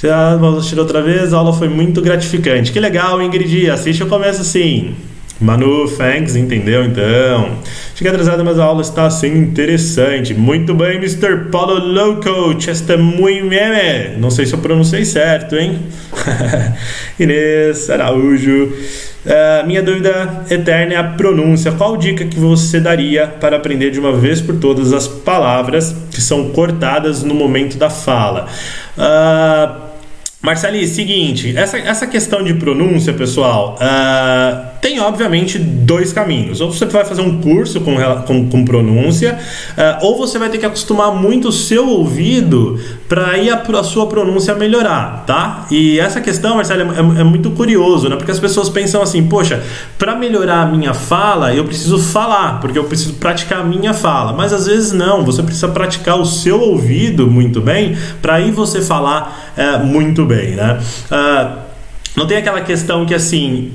Speaker 1: Já assistir outra vez, a aula foi muito gratificante. Que legal, Ingrid, assiste o começo assim. Manu, thanks, entendeu? Então, cheguei atrasado, mas a aula está sendo interessante. Muito bem, Mr. Paulo Loco, esta muito meme. Não sei se eu pronunciei certo, hein? [LAUGHS] Inês Araújo. Uh, minha dúvida eterna é a pronúncia. Qual dica que você daria para aprender de uma vez por todas as palavras que são cortadas no momento da fala? Uh, Marceli, seguinte, essa, essa questão de pronúncia, pessoal, uh, tem obviamente dois caminhos. Ou você vai fazer um curso com, com, com pronúncia, uh, ou você vai ter que acostumar muito o seu ouvido para ir a, a, sua pronúncia melhorar, tá? E essa questão, Marcelo, é, é, é, muito curioso, né? Porque as pessoas pensam assim, poxa, para melhorar a minha fala, eu preciso falar, porque eu preciso praticar a minha fala. Mas às vezes não, você precisa praticar o seu ouvido muito bem para aí você falar uh, muito bem, né? Uh, não tem aquela questão que assim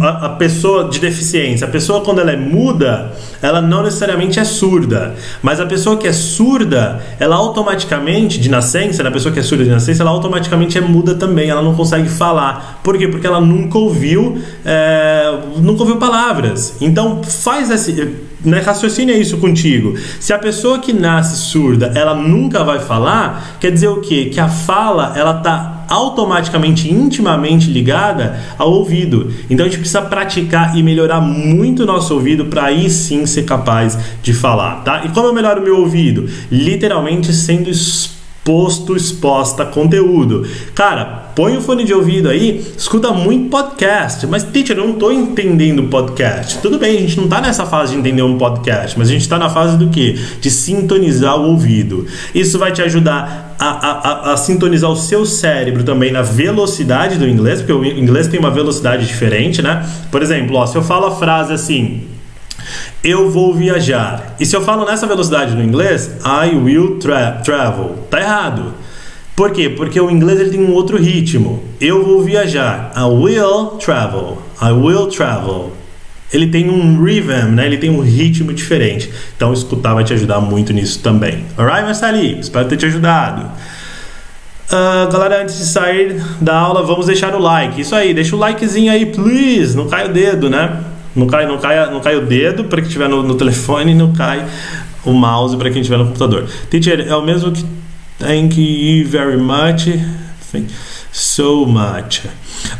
Speaker 1: a, a, pessoa de deficiência, a pessoa quando ela é muda, ela não necessariamente é surda, mas a pessoa que é surda, ela automaticamente, de nascença, né, a pessoa que é surda de nascença, ela automaticamente é muda também, ela não consegue falar. Por quê? Porque ela nunca ouviu, é, nunca ouviu palavras. Então faz esse né, raciocina isso contigo. Se a pessoa que nasce surda, ela nunca vai falar, quer dizer o quê? Que a fala, ela tá automaticamente, intimamente ligada ao ouvido. Então a gente precisa praticar e melhorar muito o nosso ouvido para aí sim ser capaz de falar, tá? E como eu melhoro o meu ouvido? Literalmente sendo exposto posto exposta conteúdo. Cara, põe o fone de ouvido aí, escuta muito podcast. Mas, teacher, eu não estou entendendo podcast. Tudo bem, a gente não está nessa fase de entender um podcast, mas a gente está na fase do que? De sintonizar o ouvido. Isso vai te ajudar a, a, a, sintonizar o seu cérebro também na velocidade do inglês, porque o inglês tem uma velocidade diferente, né? Por exemplo, ó, se eu falo a frase assim eu vou viajar. E se eu falo nessa velocidade no inglês, I will tra travel. Tá errado. Por quê? Porque o inglês ele tem um outro ritmo. Eu vou viajar. I will travel. I will travel. Ele tem um rhythm, né? Ele tem um ritmo diferente. Então escutar vai te ajudar muito nisso também. Alright, Marceli? Espero ter te ajudado. Uh, galera, antes de sair da aula, vamos deixar o like. Isso aí, deixa o likezinho aí, please. Não cai o dedo, né? Não cai, não cai, não cai o dedo para quem estiver no, no telefone não cai o mouse para quem estiver no computador. Teacher, é o mesmo que thank you very much. So much.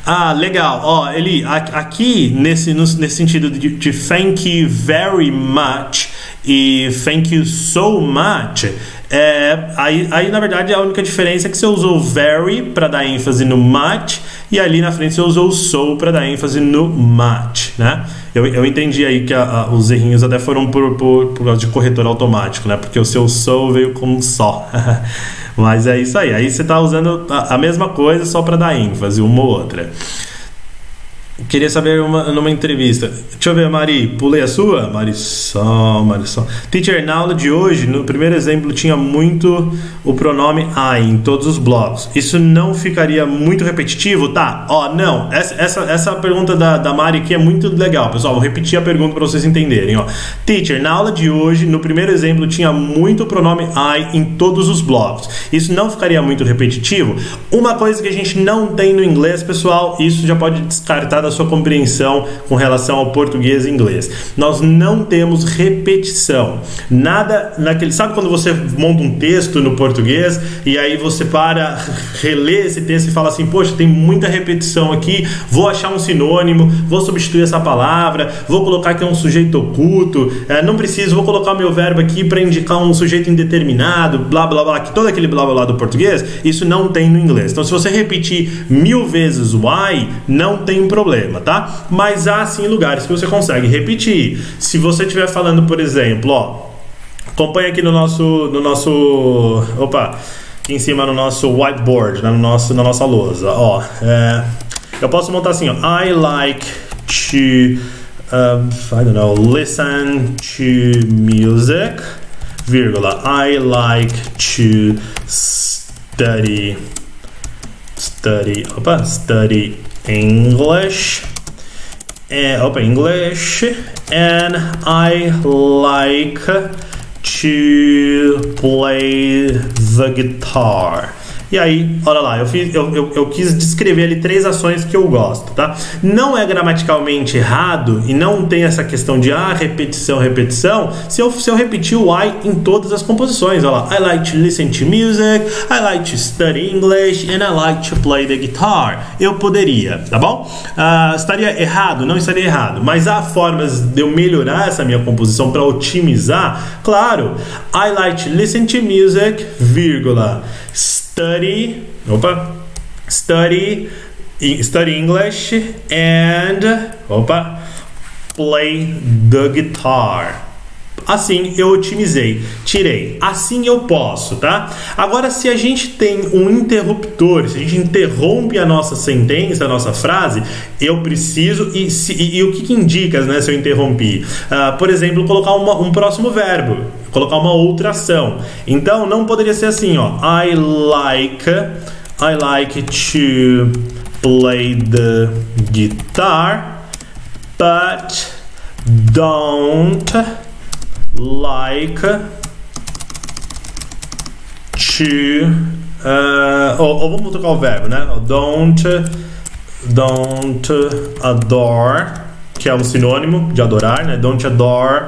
Speaker 1: Ah, legal. Ó, ele aqui nesse nesse sentido de, de thank you very much e thank you so much é, aí, aí, na verdade, a única diferença é que você usou very para dar ênfase no much e ali na frente você usou so para dar ênfase no much, né? Eu, eu entendi aí que a, a, os errinhos até foram por, por, por causa de corretor automático, né? Porque o seu so veio com só. [LAUGHS] Mas é isso aí. Aí você está usando a, a mesma coisa só para dar ênfase, uma ou outra. Queria saber uma, numa entrevista. Deixa eu ver, Mari, pulei a sua? Marisol, Marisol. Teacher, na aula de hoje, no primeiro exemplo, tinha muito o pronome I em todos os blocos. Isso não ficaria muito repetitivo? Tá, ó, não. Essa, essa, essa pergunta da, da Mari aqui é muito legal, pessoal. Vou repetir a pergunta para vocês entenderem, ó. Teacher, na aula de hoje, no primeiro exemplo, tinha muito o pronome I em todos os blocos. Isso não ficaria muito repetitivo? Uma coisa que a gente não tem no inglês, pessoal, isso já pode descartar da sua compreensão com relação ao português e inglês. Nós não temos repetição. Nada naquele. Sabe quando você monta um texto no português e aí você para, relê esse texto e fala assim: Poxa, tem muita repetição aqui, vou achar um sinônimo, vou substituir essa palavra, vou colocar aqui um sujeito oculto, é, não preciso, vou colocar meu verbo aqui para indicar um sujeito indeterminado, blá blá blá, que todo aquele blá blá blá do português, isso não tem no inglês. Então, se você repetir mil vezes why, não tem problema problema, tá? Mas há sim lugares que você consegue repetir. Se você estiver falando, por exemplo, ó, acompanha aqui no nosso, no nosso, opa, aqui em cima no nosso whiteboard, né, no nosso, na nossa lousa, ó, é, eu posso montar assim, ó, I like to, I don't know, listen to music vírgula, I like to study, study, opa, study English, eh, and, opa, English, and I like to play the guitar. E aí, olha lá, eu, fiz, eu, eu, eu, quis descrever ali três ações que eu gosto, tá? Não é gramaticalmente errado e não tem essa questão de ah, repetição, repetição, se eu, se eu repetir o I em todas as composições. Olha lá, I like to listen to music, I like to study English and I like to play the guitar. Eu poderia, tá bom? Uh, estaria errado? Não estaria errado, mas há formas de eu melhorar essa minha composição para otimizar? Claro, I like to listen to music, vírgula study, opa, study, study English and, opa, play the guitar. Assim eu otimizei, tirei. Assim eu posso, tá? Agora, se a gente tem um interruptor, se a gente interrompe a nossa sentença, a nossa frase, eu preciso. E, se, e, e o que, que indica né, se eu interrompi? Uh, por exemplo, colocar uma, um próximo verbo, colocar uma outra ação. Então, não poderia ser assim, ó. I like, I like to play the guitar, but don't like to uh, ou, ou, vamos trocar o verbo, né? Don't don't adore, que é um sinônimo de adorar, né? Don't adore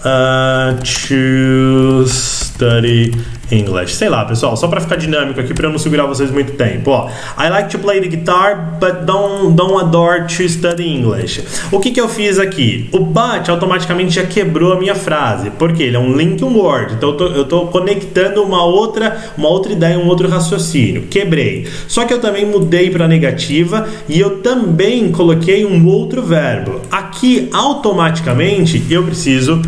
Speaker 1: uh, to study English. Sei lá, pessoal, só para ficar dinâmico aqui para eu não segurar vocês muito tempo. Ó, I like to play the guitar, but don't don't adore to study English. O que que eu fiz aqui? O but automaticamente já quebrou a minha frase, porque ele é um link word. Então eu tô, eu tô conectando uma outra uma outra ideia, um outro raciocínio. Quebrei. Só que eu também mudei para negativa e eu também coloquei um outro verbo. Aqui automaticamente eu preciso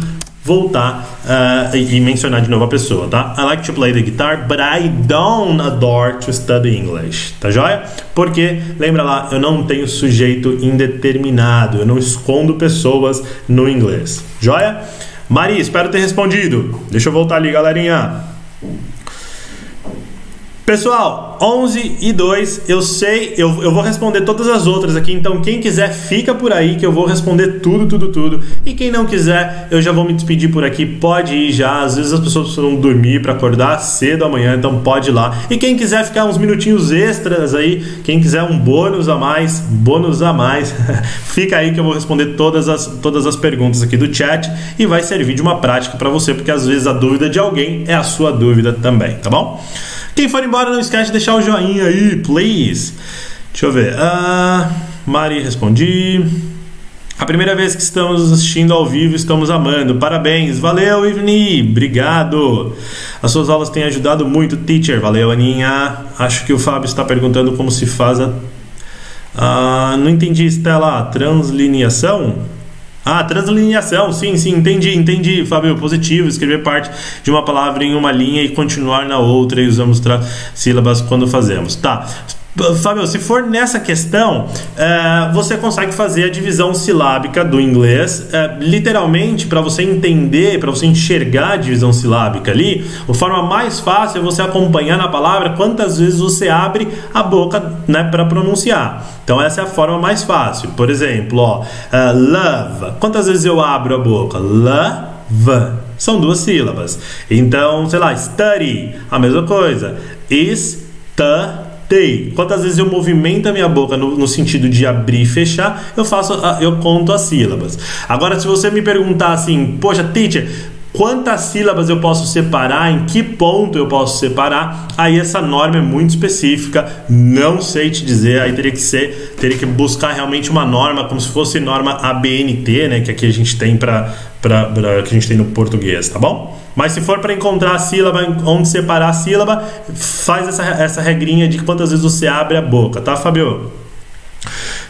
Speaker 1: voltar uh, e mencionar de novo a pessoa, tá? I like to play the guitar, but I don't adore to study English, tá joia? Porque, lembra lá, eu não tenho sujeito indeterminado, eu não escondo pessoas no inglês, joia? Maria, espero ter respondido. Deixa eu voltar ali, galerinha. Pessoal, 11 e 2, eu sei, eu, eu vou responder todas as outras aqui, então quem quiser fica por aí que eu vou responder tudo, tudo, tudo. E quem não quiser, eu já vou me despedir por aqui, pode ir já. Às vezes as pessoas precisam dormir para acordar cedo amanhã, então pode ir lá. E quem quiser ficar uns minutinhos extras aí, quem quiser um bônus a mais, bônus a mais, [LAUGHS] fica aí que eu vou responder todas as, todas as perguntas aqui do chat e vai servir de uma prática para você, porque às vezes a dúvida de alguém é a sua dúvida também, tá bom? Quem for embora, não esquece de deixar o joinha aí, please. Deixa eu ver. Uh, Mari, respondi. A primeira vez que estamos assistindo ao vivo, estamos amando. Parabéns. Valeu, Ivni. Obrigado. As suas aulas têm ajudado muito, teacher. Valeu, Aninha. Acho que o Fábio está perguntando como se faz a. Uh, não entendi, Estela. Translineação? Ah, translineação, sim, sim, entendi, entendi, Fábio. Positivo, escrever parte de uma palavra em uma linha e continuar na outra e usamos sílabas quando fazemos. Tá. Fábio, se for nessa questão, é, você consegue fazer a divisão silábica do inglês. É, literalmente, para você entender, para você enxergar a divisão silábica ali, a forma mais fácil é você acompanhar na palavra quantas vezes você abre a boca né, para pronunciar. Então, essa é a forma mais fácil. Por exemplo, ó, uh, love. Quantas vezes eu abro a boca? Love. São duas sílabas. Então, sei lá, study, a mesma coisa. Is, Tei. Quantas vezes eu movimento a minha boca no, no, sentido de abrir e fechar, eu faço, eu conto as sílabas. Agora, se você me perguntar assim, poxa, teacher, quantas sílabas eu posso separar, em que ponto eu posso separar, aí essa norma é muito específica, não sei te dizer, aí teria que ser, teria que buscar realmente uma norma, como se fosse norma ABNT, né, que aqui a gente tem para que a gente tem no português, tá bom? Mas se for para encontrar a sílaba, onde separar a sílaba, faz essa, essa regrinha de quantas vezes você abre a boca, tá, Fabio?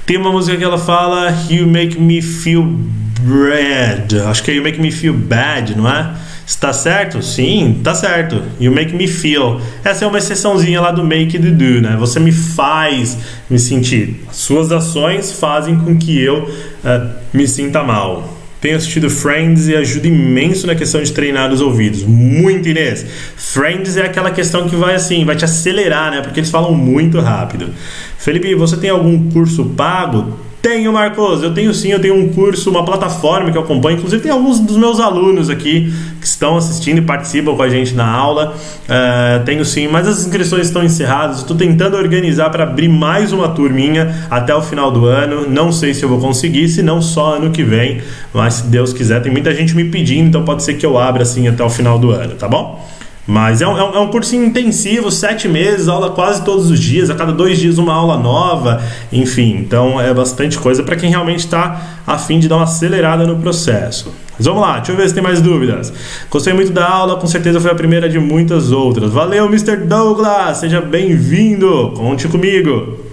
Speaker 1: Tem uma música que ela fala You Make Me Feel Bad. Acho que é You Make Me Feel Bad, não é? Está certo? Sim, tá certo. You make me feel. Essa é uma exceçãozinha lá do make do do, né? Você me faz me sentir. Suas ações fazem com que eu uh, me sinta mal. Tenho assistido Friends e ajuda imenso na questão de treinar os ouvidos. Muito, Inês. Friends é aquela questão que vai assim, vai te acelerar, né? Porque eles falam muito rápido. Felipe, você tem algum curso pago? Tenho, Marcos. Eu tenho sim, eu tenho um curso, uma plataforma que eu acompanho. Inclusive, tem alguns dos meus alunos aqui que estão assistindo e participam com a gente na aula. Uh, tenho sim, mas as inscrições estão encerradas. Estou tentando organizar para abrir mais uma turminha até o final do ano. Não sei se eu vou conseguir, se não só ano que vem. Mas se Deus quiser, tem muita gente me pedindo, então pode ser que eu abra assim até o final do ano, tá bom? Mas é um, é um curso intensivo, sete meses, aula quase todos os dias, a cada dois dias uma aula nova, enfim, então é bastante coisa para quem realmente está a fim de dar uma acelerada no processo. Mas vamos lá, deixa eu ver se tem mais dúvidas. Gostei muito da aula, com certeza foi a primeira de muitas outras. Valeu, Mr. Douglas, seja bem-vindo, conte comigo.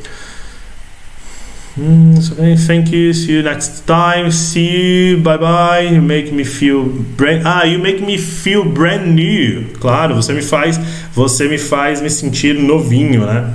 Speaker 1: Mm, so thank you. See you next time. See you. Bye bye. You make me feel brand. Ah, you make me feel brand new. Claro, você me faz, você me faz me sentir novinho, né?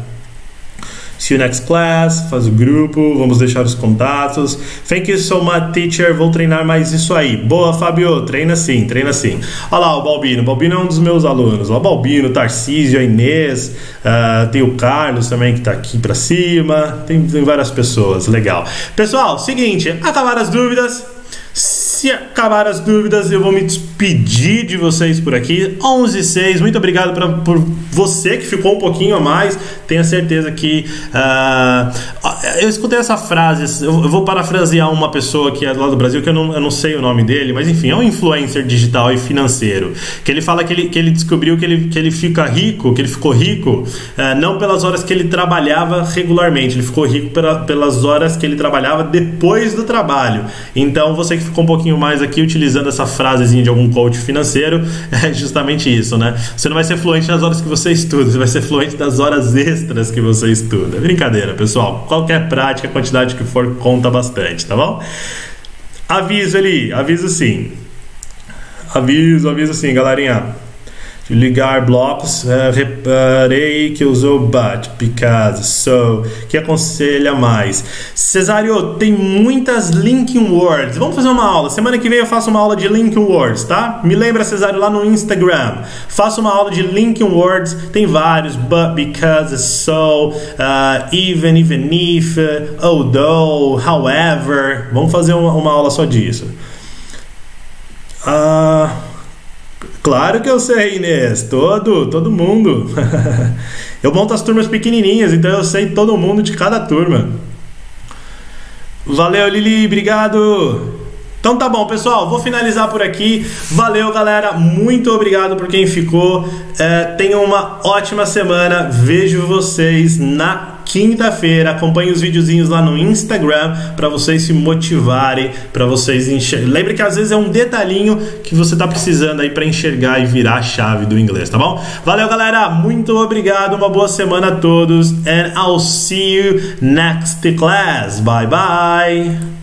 Speaker 1: See you next class, faz o grupo, vamos deixar os contatos. Thank you so much, teacher. Vou treinar mais isso aí. Boa, Fabio. Treina sim, treina sim. Olha lá o Balbino. O Balbino é um dos meus alunos. O Balbino, Tarcísio, a Inês, uh, tem o Carlos também que está aqui para cima. Tem, tem várias pessoas. Legal. Pessoal, seguinte, acabaram as dúvidas. Se acabar as dúvidas, eu vou me despedir de vocês por aqui. 11 6, muito obrigado pra, por você que ficou um pouquinho a mais. Tenho certeza que. Uh, eu escutei essa frase, eu vou parafrasear uma pessoa que é lá do Brasil, que eu não, eu não sei o nome dele, mas enfim, é um influencer digital e financeiro. Que ele fala que ele, que ele descobriu que ele, que ele fica rico, que ele ficou rico, uh, não pelas horas que ele trabalhava regularmente, ele ficou rico pela, pelas horas que ele trabalhava depois do trabalho. Então, você que ficou um pouquinho mais aqui utilizando essa frasezinha de algum coach financeiro, [LAUGHS] é justamente isso, né? Você não vai ser fluente nas horas que você estuda, você vai ser fluente das horas extras que você estuda. Brincadeira, pessoal. Qualquer prática, quantidade que for, conta bastante, tá bom? Aviso ali, aviso sim. Aviso, aviso sim, galerinha ligar blocos, uh, reparei que usou but, because, so, que aconselha mais. Cesário, tem muitas linking words. Vamos fazer uma aula. Semana que vem eu faço uma aula de linking words, tá? Me lembra, Cesário, lá no Instagram. Faço uma aula de linking words. Tem vários, but, because, so, uh, even, even if, although, however. Vamos fazer uma, uma aula só disso. Ah... Uh, Claro que eu sei, Inês. Todo, todo mundo. [LAUGHS] eu monto as turmas pequenininhas, então eu sei todo mundo de cada turma. Valeu, Lili. Obrigado. Então tá bom, pessoal, vou finalizar por aqui. Valeu, galera. Muito obrigado por quem ficou. É, tenham uma ótima semana. Vejo vocês na quinta-feira. Acompanhe os videozinhos lá no Instagram para vocês se motivarem, para vocês enxergarem. Lembre que às vezes é um detalhinho que você está precisando aí para enxergar e virar a chave do inglês, tá bom? Valeu, galera. Muito obrigado. Uma boa semana a todos and I'll see you next class. Bye bye.